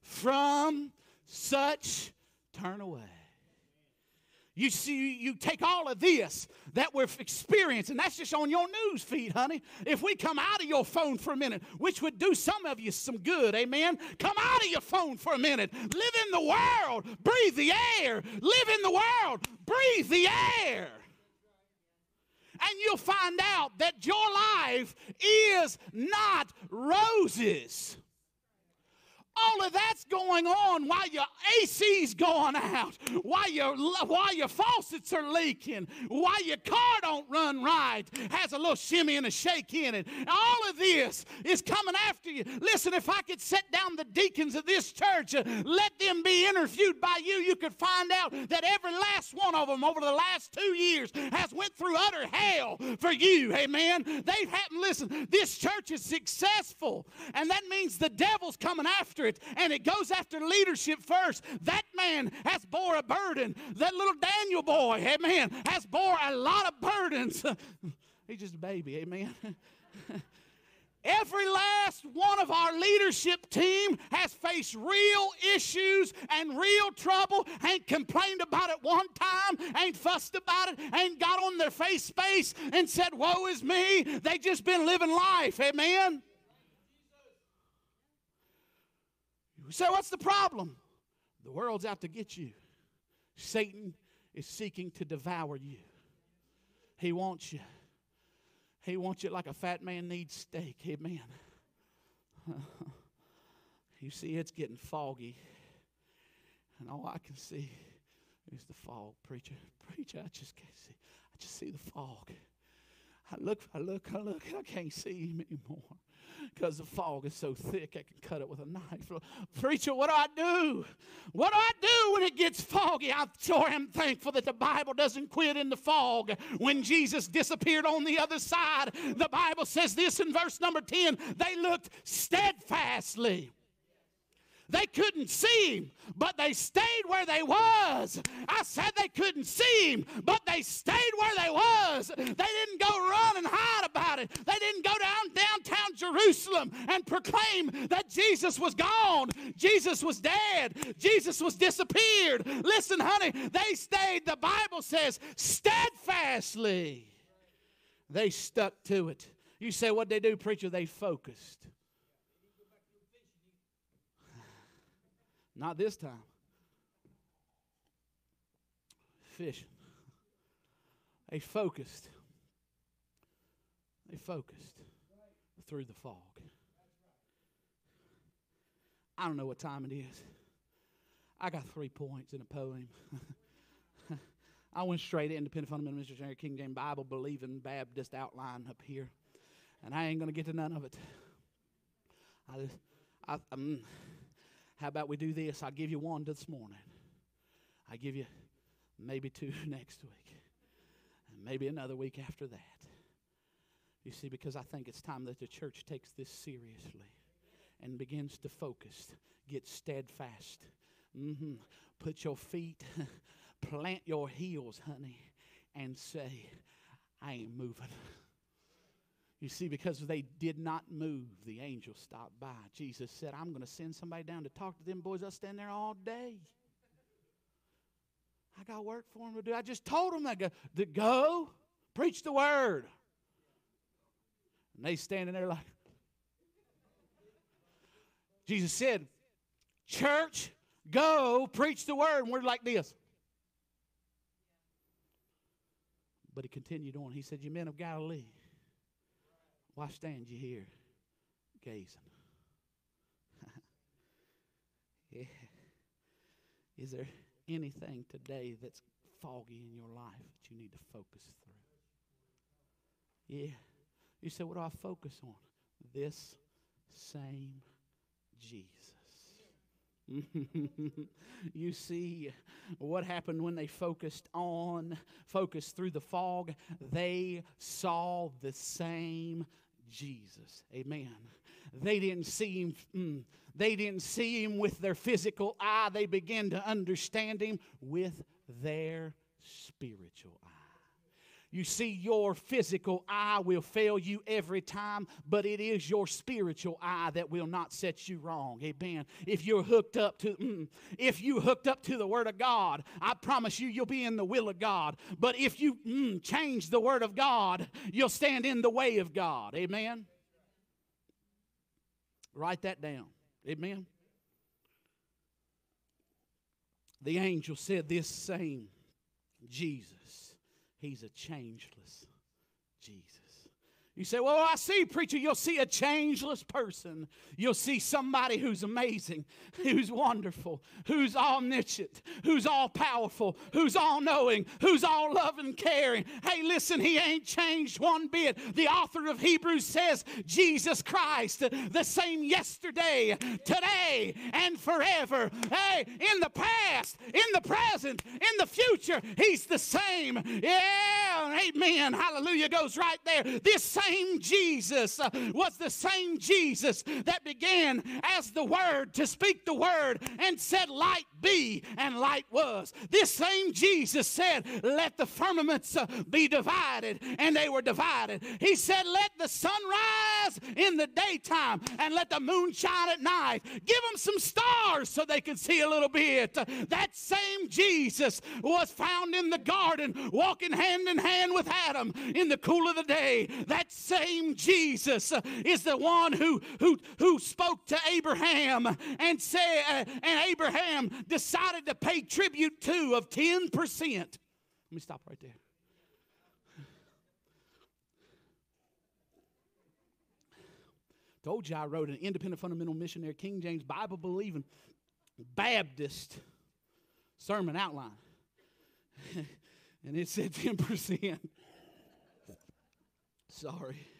From such turn away. You see, you take all of this that we're experiencing, that's just on your news feed, honey. If we come out of your phone for a minute, which would do some of you some good, amen. Come out of your phone for a minute. Live in the world, breathe the air. Live in the world, breathe the air. And you'll find out that your life is not roses all of that's going on while your AC's going out, while your while your faucets are leaking, while your car don't run right, has a little shimmy and a shake in it. All of this is coming after you. Listen, if I could set down the deacons of this church, uh, let them be interviewed by you, you could find out that every last one of them over the last two years has went through utter hell for you. Amen. They haven't listened. This church is successful, and that means the devil's coming after after it and it goes after leadership first. That man has bore a burden. That little Daniel boy, amen, has bore a lot of burdens. <laughs> He's just a baby, amen. <laughs> Every last one of our leadership team has faced real issues and real trouble, ain't complained about it one time, ain't fussed about it, ain't got on their face space and said, Woe is me. They just been living life. Amen. You say, what's the problem? The world's out to get you. Satan is seeking to devour you. He wants you. He wants you like a fat man needs steak. Amen. <laughs> You see, it's getting foggy, and all I can see is the fog. Preacher, preacher, I just can't see. I just see the fog. I look, I look, I look, and I can't see him anymore because the fog is so thick I can cut it with a knife. Preacher, what do I do? What do I do when it gets foggy? I sure am thankful that the Bible doesn't quit in the fog. When Jesus disappeared on the other side, the Bible says this in verse number 10 they looked steadfastly they couldn't see him, but they stayed where they was. I said they couldn't see him, but they stayed where they was. They didn't go run and hide about it. They didn't go down downtown Jerusalem and proclaim that Jesus was gone. Jesus was dead. Jesus was disappeared. Listen, honey, they stayed, the Bible says, steadfastly. They stuck to it. You say, what they do, preacher? They focused. Not this time. Fishing. They focused. They focused through the fog. I don't know what time it is. I got three points in a poem. <laughs> I went straight Independent Fundamental Missionary King James Bible believing Baptist outline up here, and I ain't going to get to none of it. I, I, I'm, how about we do this? I'll give you one this morning. I give you maybe two <laughs> next week, and maybe another week after that. You see, because I think it's time that the church takes this seriously and begins to focus, get steadfast. Mm-hmm. Put your feet, <laughs> plant your heels, honey, and say, I ain't moving. <laughs> You see, because they did not move, the angel stopped by. Jesus said, I'm going to send somebody down to talk to them boys. I'll stand there all day. I got work for them to do. I just told them that to go, preach the word. And they standing there like, Jesus said, Church, go, preach the word. And we're like this. But he continued on. He said, You men of Galilee. Why stand you here gazing? <laughs> yeah. Is there anything today that's foggy in your life that you need to focus through? Yeah. You say, what do I focus on? This same Jesus. <laughs> you see what happened when they focused on, focused through the fog? They saw the same Jesus. Amen. They didn't see him. Mm, they didn't see him with their physical eye. They began to understand him with their spiritual eye. You see, your physical eye will fail you every time, but it is your spiritual eye that will not set you wrong. Amen. If you're hooked up to, mm, if you hooked up to the Word of God, I promise you, you'll be in the will of God. But if you mm, change the Word of God, you'll stand in the way of God. Amen. Write that down. Amen. The angel said this same Jesus He's a changeless Jesus. You say, Well, I see, preacher, you'll see a changeless person. You'll see somebody who's amazing, who's wonderful, who's omniscient, who's all powerful, who's all knowing, who's all loving, caring. Hey, listen, he ain't changed one bit. The author of Hebrews says, Jesus Christ, the same yesterday, today, and forever. Hey, in the past, in the present, in the future, he's the same. Yeah, amen. Hallelujah goes right there. This same Jesus uh, was the same Jesus that began as the Word to speak the Word and said, Light be, and light was. This same Jesus said, Let the firmaments uh, be divided, and they were divided. He said, Let the sun rise in the daytime, and let the moon shine at night. Give them some stars so they could see a little bit. That same Jesus was found in the garden, walking hand in hand with Adam in the cool of the day. That same Jesus is the one who, who, who spoke to Abraham and said, uh, and Abraham decided to pay tribute to of 10%. Let me stop right there. Told you I wrote an independent fundamental missionary, King James Bible believing Baptist sermon outline. <laughs> and it said 10%. Sorry.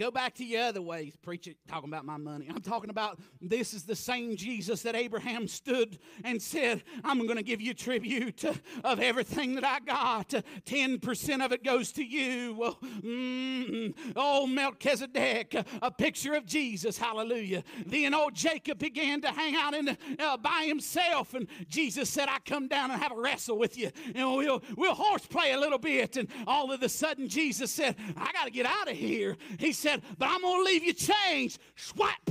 Go back to your other ways, preacher, talking about my money. I'm talking about this is the same Jesus that Abraham stood and said, I'm going to give you tribute of everything that I got. 10% of it goes to you. Well, mm, oh, Melchizedek, a picture of Jesus. Hallelujah. Then old Jacob began to hang out in, uh, by himself, and Jesus said, I come down and have a wrestle with you, and we'll, we'll horseplay a little bit. And all of a sudden, Jesus said, I got to get out of here. He said, said, But I'm going to leave you changed. Swap.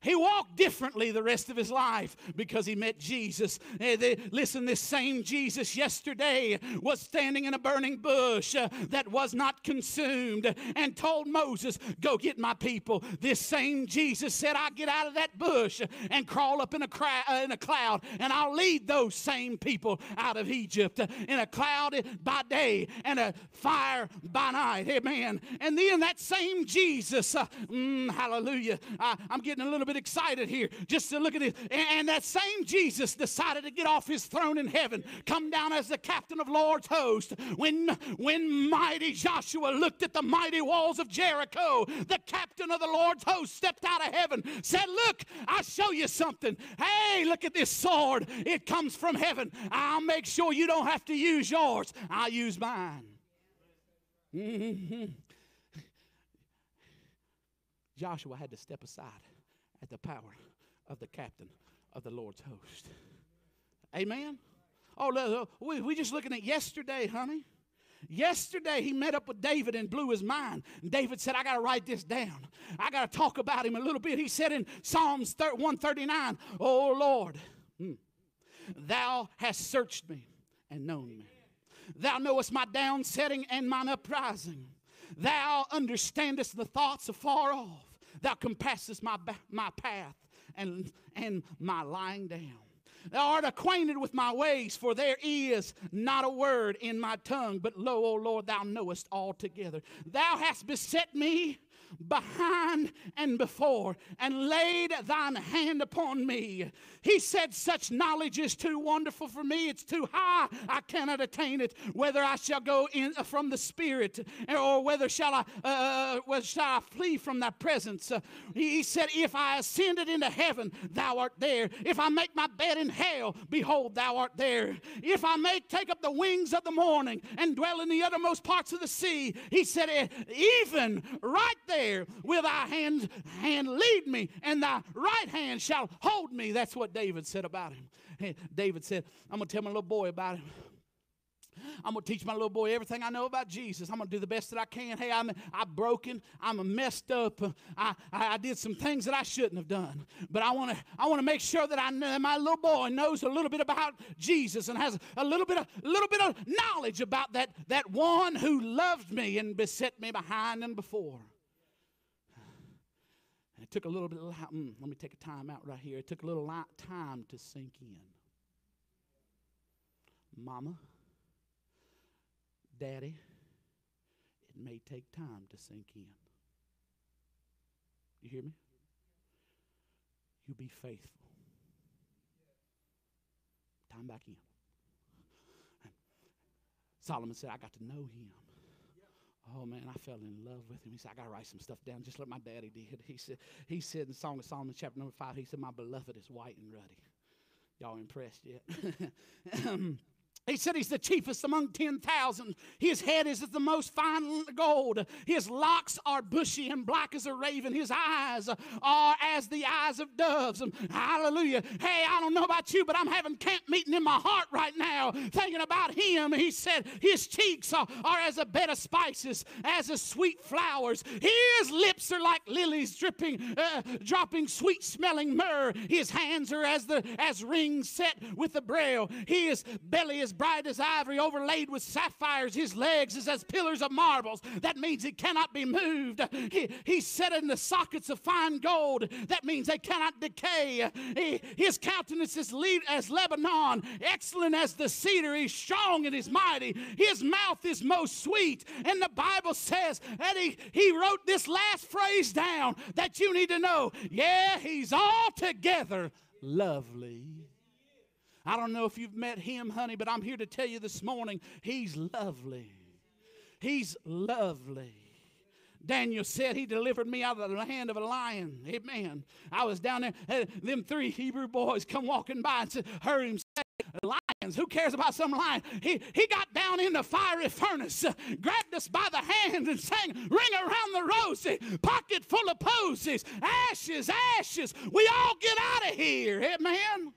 He walked differently the rest of his life because he met Jesus. Eh, listen, this same Jesus yesterday was standing in a burning bush uh, that was not consumed and told Moses, Go get my people. This same Jesus said, I'll get out of that bush and crawl up in a, uh, in a cloud and I'll lead those same people out of Egypt in a cloud by day and a fire by night. Amen. And then that same Jesus, uh, mm, hallelujah, I, I'm getting a little bit excited here just to look at this. And, that same Jesus decided to get off his throne in heaven, come down as the captain of Lord's host. When, when mighty Joshua looked at the mighty walls of Jericho, the captain of the Lord's host stepped out of heaven, said, Look, I'll show you something. Hey, look at this sword. It comes from heaven. I'll make sure you don't have to use yours, I'll use mine. <laughs> Joshua had to step aside at the power of the captain of the Lord's host. Amen? Oh, we, just looking at yesterday, honey. Yesterday, he met up with David and blew his mind. David said, I got to write this down. I got to talk about him a little bit. He said in Psalms 139, Oh Lord, hmm, thou hast searched me and known me. Thou knowest my downsetting and mine uprising. Thou understandest the thoughts afar off. Thou compassest my, my path and, and my lying down. Thou art acquainted with my ways, for there is not a word in my tongue. But lo, O Lord, thou knowest altogether. Thou hast beset me behind and before, and laid thine hand upon me. He said, Such knowledge is too wonderful for me. It's too high. I cannot attain it. Whether I shall go in uh, from the Spirit, or whether shall I, uh, whether shall I flee from thy presence. Uh, he said, If I ascended into heaven, thou art there. If I make my bed in hell, behold, thou art there. If I may take up the wings of the morning and dwell in the uttermost parts of the sea, he said, Even right there will thy hand, hand lead me, and thy right hand shall hold me. That's what David said about him. David said, I'm going to tell my little boy about him. I'm going to teach my little boy everything I know about Jesus. I'm going to do the best that I can. Hey, I'm, I'm broken. I'm a messed up. I, I, I did some things that I shouldn't have done. But I want to I want to make sure that I know, my little boy knows a little bit about Jesus and has a little bit of, little bit of knowledge about that, that one who loved me and beset me behind and before. It took a little bit, of, mm, let me take a time out right here. It took a little time to sink in. Mama, Daddy, it may take time to sink in. You hear me? You be faithful. Time back in. Solomon said, I got to know him. Oh man, I fell in love with him. He said, I gotta write some stuff down, just like my daddy did. <laughs> He said, he said in Song of Solomon, chapter number five, he said, My beloved is white and ruddy. Y'all impressed yet? <laughs> Um, He said he's the chiefest among 10,000. His head is as the most fine gold. His locks are bushy and black as a raven. His eyes are as the eyes of doves. And Hallelujah. Hey, I don't know about you, but I'm having camp meeting in my heart right now thinking about him. He said his cheeks are, are as a bed of spices, as a sweet flowers. His lips are like lilies dripping, uh, dropping sweet smelling myrrh. His hands are as the as rings set with the beryl. His belly is bright as ivory, overlaid with sapphires. His legs is as pillars of marbles. That means he cannot be moved. He, he's set in the sockets of fine gold. That means they cannot decay. He, his countenance is le- as Lebanon, excellent as the cedar. He's strong and he's mighty. His mouth is most sweet. And the Bible says that he, he wrote this last phrase down that you need to know. Yeah, he's altogether lovely. I don't know if you've met him, honey, but I'm here to tell you this morning he's lovely. He's lovely. Daniel said he delivered me out of the hand of a lion. Amen. I was down there, uh, them three Hebrew boys come walking by and said, heard him say, lions. Who cares about some lion? He, he got down in the fiery furnace, uh, grabbed us by the hand and sang, Ring around the rosy, pocket full of posies, ashes, ashes. We all get out of here. Amen.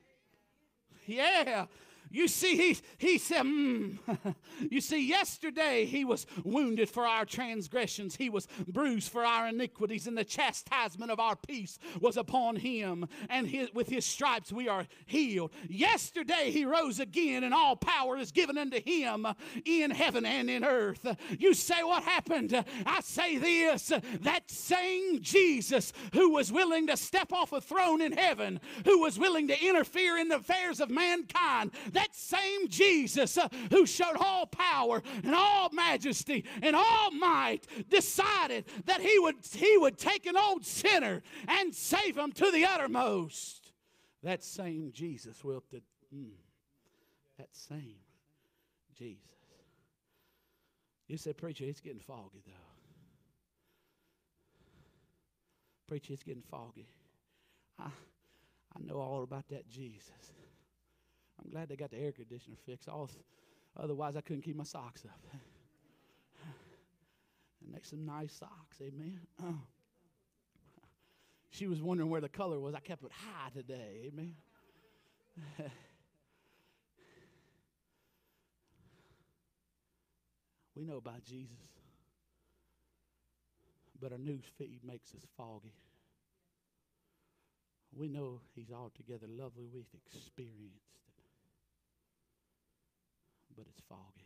Yeah. You see, he, he said, mm. <laughs> You see, yesterday he was wounded for our transgressions, he was bruised for our iniquities, and the chastisement of our peace was upon him. And his, with his stripes we are healed. Yesterday he rose again, and all power is given unto him in heaven and in earth. You say, What happened? I say this that same Jesus who was willing to step off a throne in heaven, who was willing to interfere in the affairs of mankind, that same Jesus uh, who showed all power and all majesty and all might decided that he would, he would take an old sinner and save him to the uttermost. That same Jesus will, mm, that same Jesus. You said, Preacher, it's getting foggy though. Preacher, it's getting foggy. I, I know all about that Jesus. I'm glad they got the air conditioner fixed. All, otherwise, I couldn't keep my socks up. <laughs> and make some nice socks, amen. Oh. <clears throat> She was wondering where the color was. I kept it high today, amen. <laughs> we know about Jesus, but our news feed makes us foggy. We know he's altogether lovely. We've experienced. But it's foggy.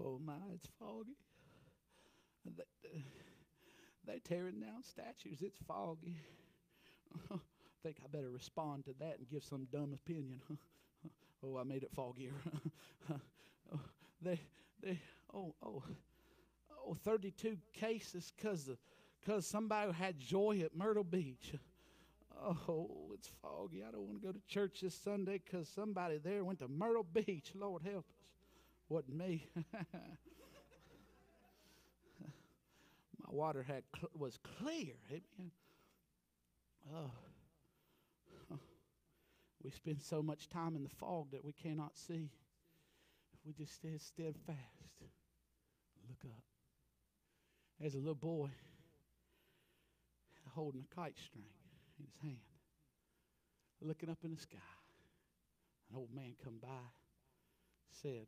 Oh my, it's foggy. They, they tearing down statues. It's foggy. I <laughs> think I better respond to that and give some dumb opinion. <laughs> oh, I made it foggier. <laughs> they, they, oh, oh, oh, 32 cases because because somebody had joy at Myrtle Beach. Oh, it's foggy. I don't want to go to church this Sunday because somebody there went to Myrtle Beach. Lord help us. Wasn't me. <laughs> My water had cl- was clear. Amen. Oh. We spend so much time in the fog that we cannot see. If we just stay steadfast, look up. There's a little boy holding a kite string in his hand, looking up in the sky. An old man come by, said,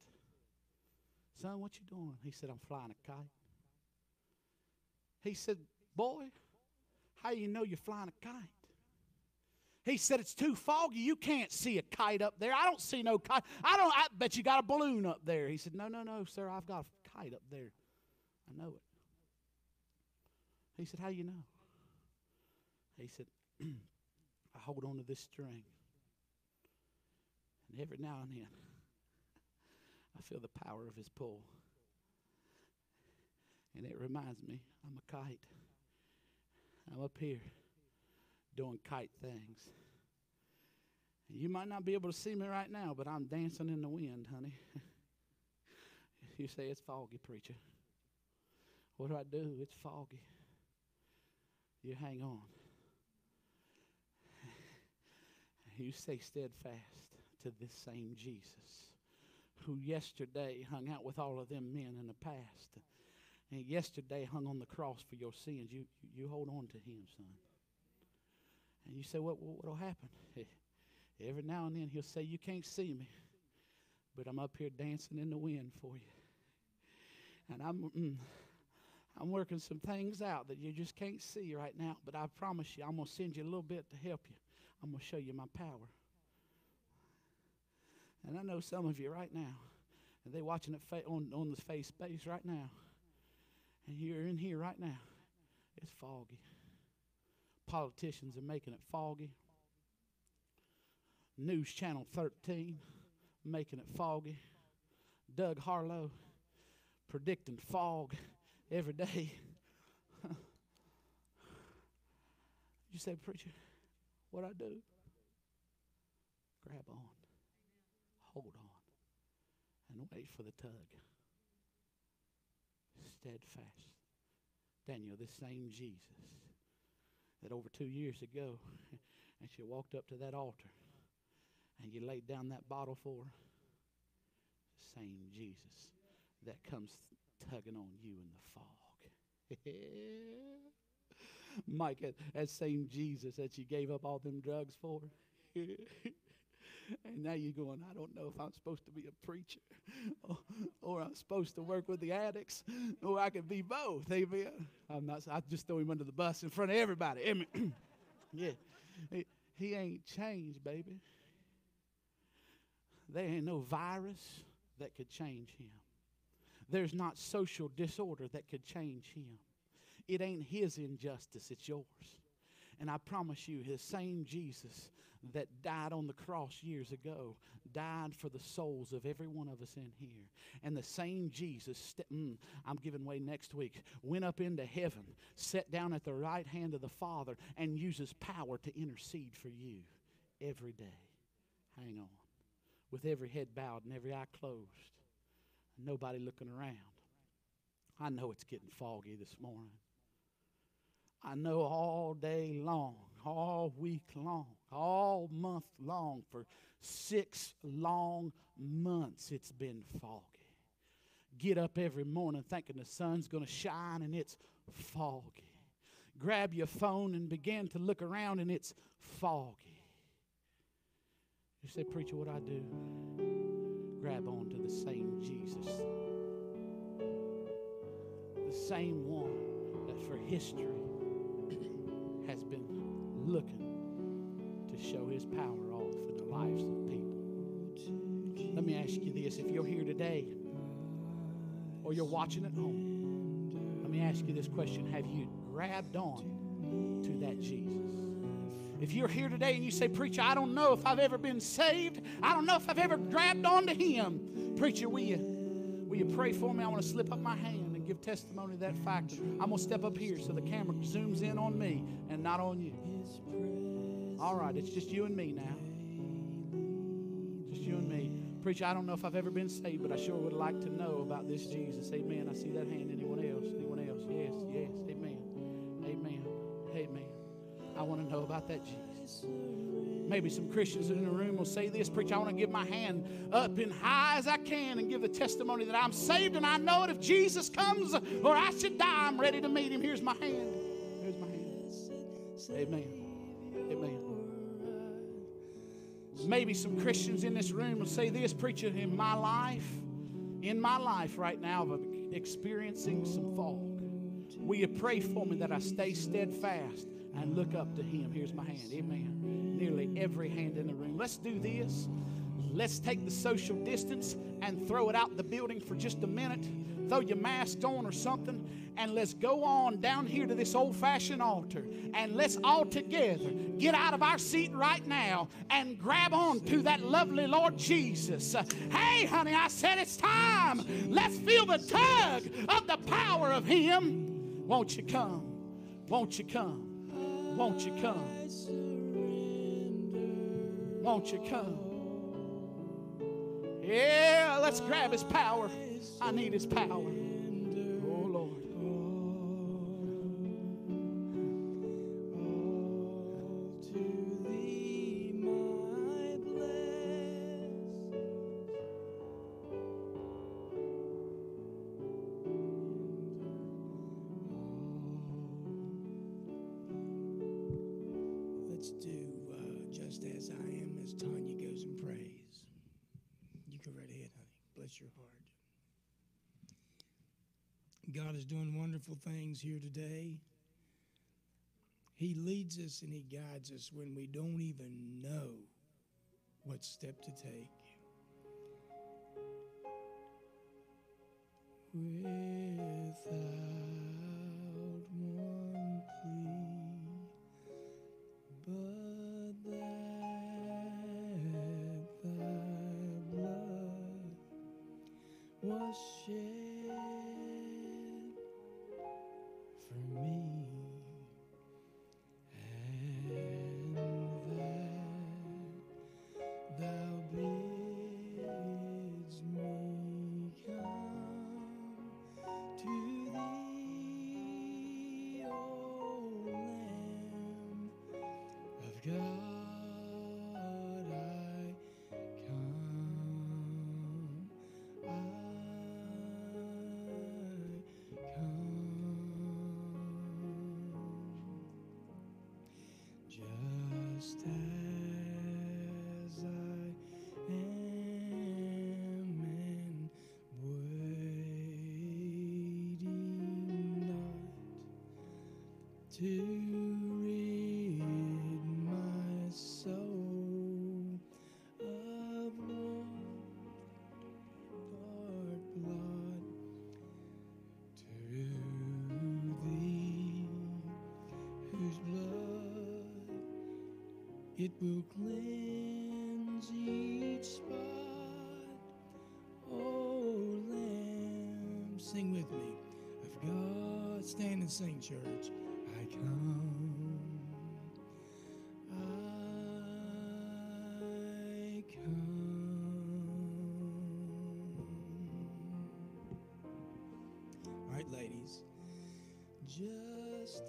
Son, what you doing? He said, I'm flying a kite. He said, Boy, how you know you're flying a kite? He said, It's too foggy. You can't see a kite up there. I don't see no kite. I don't, I bet you got a balloon up there. He said, No, no, no, sir. I've got a kite up there. I know it. He said, How you know? He said, <clears throat> I hold on to this string. And every now and then, <laughs> I feel the power of his pull. And it reminds me I'm a kite. I'm up here doing kite things. And you might not be able to see me right now, but I'm dancing in the wind, honey. <laughs> you say it's foggy, preacher. What do I do? It's foggy. You hang on. You stay steadfast to this same Jesus who yesterday hung out with all of them men in the past and yesterday hung on the cross for your sins. You, you hold on to him, son. And you say, what what will happen? <laughs> Every now and then he'll say, You can't see me, but I'm up here dancing in the wind for you. And I'm, mm, I'm working some things out that you just can't see right now, but I promise you, I'm going to send you a little bit to help you. I'm going to show you my power. And I know some of you right now, and they watching it fa- on, on the face space right now. And you're in here right now. It's foggy. Politicians are making it foggy. News Channel 13 making it foggy. Doug Harlow predicting fog every day. <laughs> you say, preacher, what I do? Grab on, hold on, and wait for the tug. Steadfast. Daniel, this same Jesus that over two years ago, <laughs> and she walked up to that altar and you laid down that bottle for her, same Jesus that comes tugging on you in the fog. <laughs> <laughs> Mike, that, same Jesus that you gave up all them drugs for. <laughs> and now you're going, I don't know if I'm supposed to be a preacher <laughs> or, or I'm supposed to work with the addicts or I could be both. Amen. I'm not, I just throw him under the bus in front of everybody. Amen. <clears throat> yeah. He, he ain't changed, baby. There ain't no virus that could change him. There's not social disorder that could change him. It ain't his injustice, it's yours. And I promise you, his same Jesus that died on the cross years ago died for the souls of every one of us in here. And the same Jesus, mm, I'm giving way next week, went up into heaven, sat down at the right hand of the Father, and uses power to intercede for you every day. Hang on. With every head bowed and every eye closed, nobody looking around. I know it's getting foggy this morning. I know all day long, all week long, all month long, for six long months it's been foggy. Get up every morning thinking the sun's going to shine and it's foggy. Grab your phone and begin to look around and it's foggy. You say, Preacher, what I do? Grab on to the same Jesus. The same one that for history has been looking to show his power off in the lives of people. Let me ask you this if you're here today or you're watching at home, let me ask you this question Have you grabbed on to that Jesus? If you're here today and you say, Preacher, I don't know if I've ever been saved, I don't know if I've ever grabbed on to Him, Preacher, will you, will you pray for me? I want to slip up my hand and give testimony to that fact. I'm going to step up here so the camera zooms in on me and not on you. All right, it's just you and me now. Just you and me. Preacher, I don't know if I've ever been saved, but I sure would like to know about this Jesus. Amen. I see that hand. Anyone else? Anyone else? Yes, yes. Amen. Amen. Amen. I want to know about that Jesus. Maybe some Christians in the room will say this Preacher, I want to give my hand up and high as I can and give the testimony that I'm saved and I know it. If Jesus comes or I should die, I'm ready to meet him. Here's my hand. Here's my hand. Amen. Amen. Maybe some Christians in this room will say this Preacher, in my life, in my life right now, I'm experiencing some fog. Will you pray for me that I stay steadfast and look up to Him? Here's my hand. Amen. Nearly every hand in the room. Let's do this. Let's take the social distance and throw it out the building for just a minute. Throw your mask on or something, and let's go on down here to this old fashioned altar. And let's all together get out of our seat right now and grab on to that lovely Lord Jesus. Hey, honey, I said it's time. Let's feel the tug of the power of Him. Won't you come? Won't you come? Won't you come? Won't you come? Yeah, let's grab his power. I need his power. Here today. He leads us and He guides us when we don't even know what step to take. Will cleanse each spot. Oh, Lamb, sing with me. Of God, stand and sing, church. I come. I come. All right, ladies. Just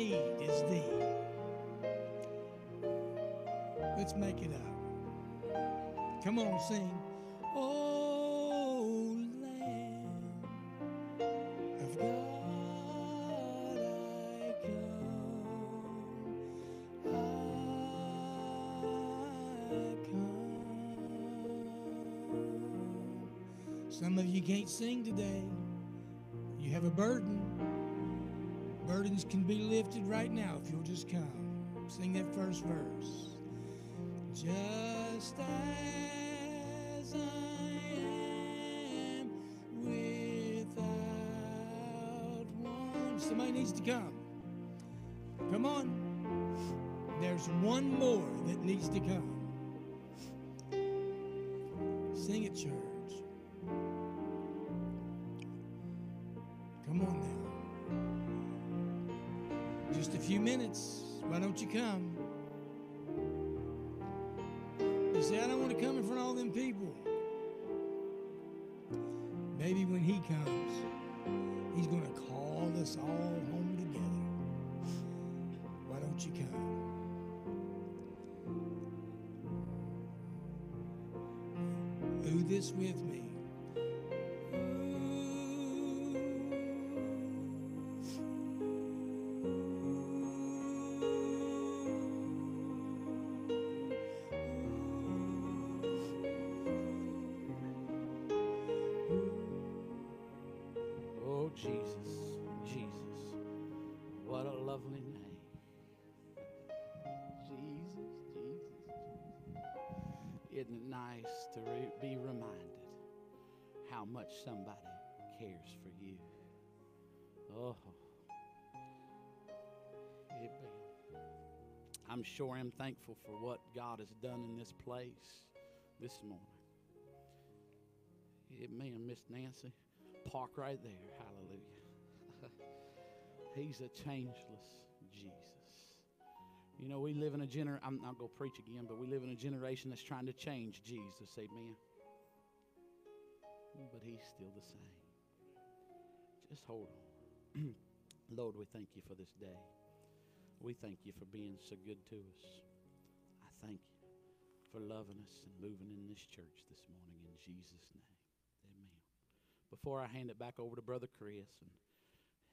need is thee. Let's make it up. Come on, sing. Just come. Sing that first verse. Just as I am without one. Somebody needs to come. Come on. There's one more that needs to come. Sing it, church. Few minutes. Why don't you come? You say, I don't want to come in front of all them people. Maybe when he comes, he's going to call us all home together. Why don't you come? Do this with me. Somebody cares for you? Oh. Amen. I'm sure I'm thankful for what God has done in this place this morning. Amen, Miss Nancy. Park right there. Hallelujah. <laughs> He's a changeless Jesus. You know, we live in a generation, I'm not going to preach again, but we live in a generation that's trying to change Jesus. Amen. But he's still the same. Just hold on. <clears throat> Lord, we thank you for this day. We thank you for being so good to us. I thank you for loving us and moving in this church this morning in Jesus' name. Amen. Before I hand it back over to Brother Chris and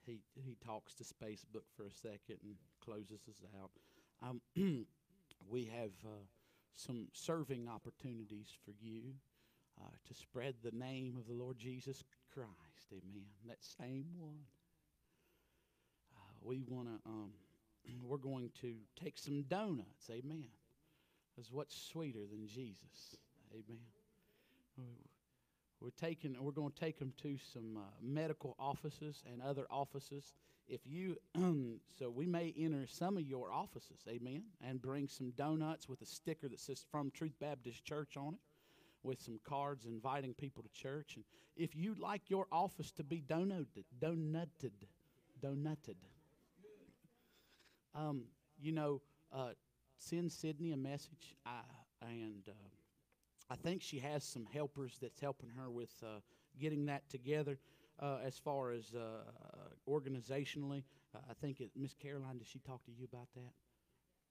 he he talks to Facebook for a second and closes us out. um, <clears throat> we have uh, some serving opportunities for you uh, to spread the name of the Lord Jesus Christ. Amen. That same one. Uh, we want to. Um, <clears throat> we're going to take some donuts. Amen. Because what's sweeter than Jesus? Amen. We're taking. We're going to take them to some uh, medical offices and other offices. If you, <clears throat> so we may enter some of your offices, amen, and bring some donuts with a sticker that says "From Truth Baptist Church" on it, with some cards inviting people to church. And if you'd like your office to be donated, donated, donated, um, you know, uh, send Sydney a message, I, and uh, I think she has some helpers that's helping her with uh, getting that together. Uh, as far as uh, organizationally, uh, I think Miss Caroline. Did she talk to you about that?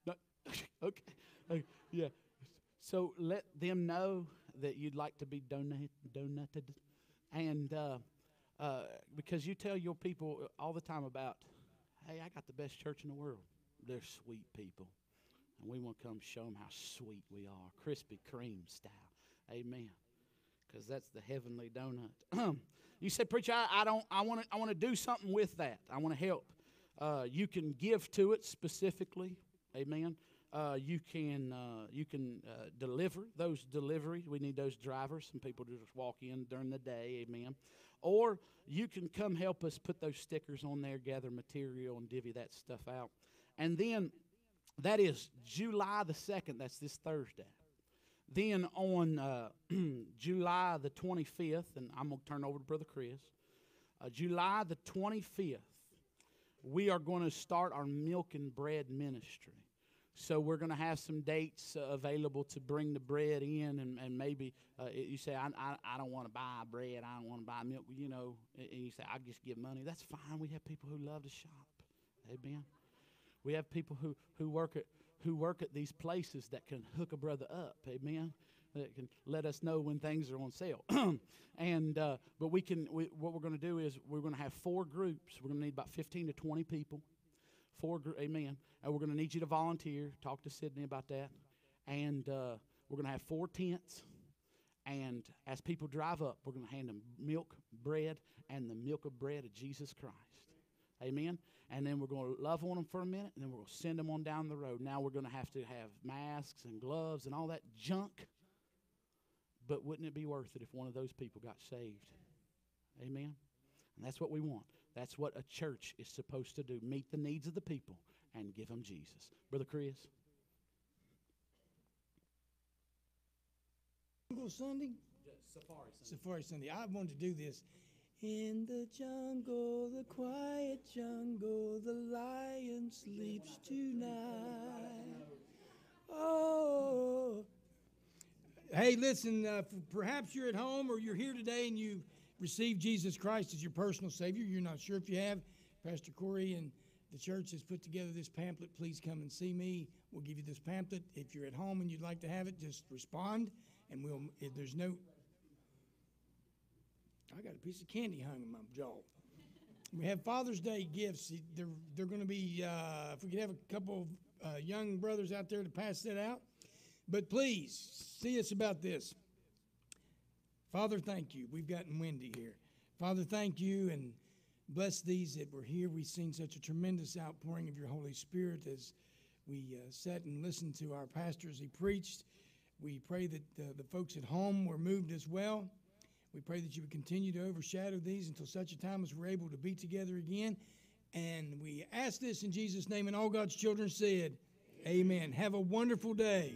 No? <laughs> okay. Uh, yeah. So let them know that you'd like to be donate, donated, and because you tell your people all the time about, hey, I got the best church in the world. They're sweet people. And we want to come show them how sweet we are. Krispy Kreme style. Amen. Because that's the heavenly donut. <clears throat> you said, Preacher, I, I don't I want to I want to do something with that. I want to help. Uh, you can give to it specifically. Amen. Uh, you can uh, you can uh, deliver those deliveries. We need those drivers. Some people just walk in during the day. Amen. Or you can come help us put those stickers on there, gather material, and divvy that stuff out. And then that is July the 2nd, that's this Thursday. Then on uh, <clears throat> July the 25th, and I'm to turn over to Brother Chris, uh, July the 25th, we are going to start our milk and bread ministry. So we're going to have some dates uh, available to bring the bread in, and, and maybe uh, you say, I, I, I don't want to buy bread, I don't want to buy milk, you know, and you say, I just give money. That's fine. We have people who love to shop. Amen. We have people who, who work at who work at these places that can hook a brother up. Amen. That can let us know when things are on sale. <clears throat> and uh, but we can. We, what we're going to do is we're going to have four groups. We're going to need about fifteen to twenty people. Four. Gr- amen. And we're going to need you to volunteer. Talk to Sydney about that. And uh, we're going to have four tents. And as people drive up, we're going to hand them milk, bread, and the milk of bread of Jesus Christ. Amen and then we're going to love on them for a minute, and then we're going to send them on down the road. Now we're going to have to have masks and gloves and all that junk. But wouldn't it be worth it if one of those people got saved? Amen? And that's what we want. That's what a church is supposed to do meet the needs of the people and give them Jesus. Brother Chris? Jungle Sunday? Safari Sunday. Safari Sunday. I wanted to do this in the jungle, the quiet jungle, the lion sleeps tonight. Oh. Hey, listen, uh, perhaps you're at home or you're here today and you received Jesus Christ as your personal Savior. You're not sure if you have. Pastor Corey and the church has put together this pamphlet. Please come and see me. We'll give you this pamphlet. If you're at home and you'd like to have it, just respond, and we'll. If there's no I got a piece of candy hung in my jaw. We have Father's Day gifts. They're, they're going to be, uh, if we could have a couple of uh, young brothers out there to pass that out. But please, see us about this. Father, thank you. We've gotten windy here. Father, thank you and bless these that were here. We've seen such a tremendous outpouring of your Holy Spirit as we uh, sat and listened to our pastor as he preached. We pray that uh, the folks at home were moved as well. We pray that you would continue to overshadow these until such a time as we're able to be together again. And we ask this in Jesus' name, and all God's children said, Amen. Amen. Have a wonderful day.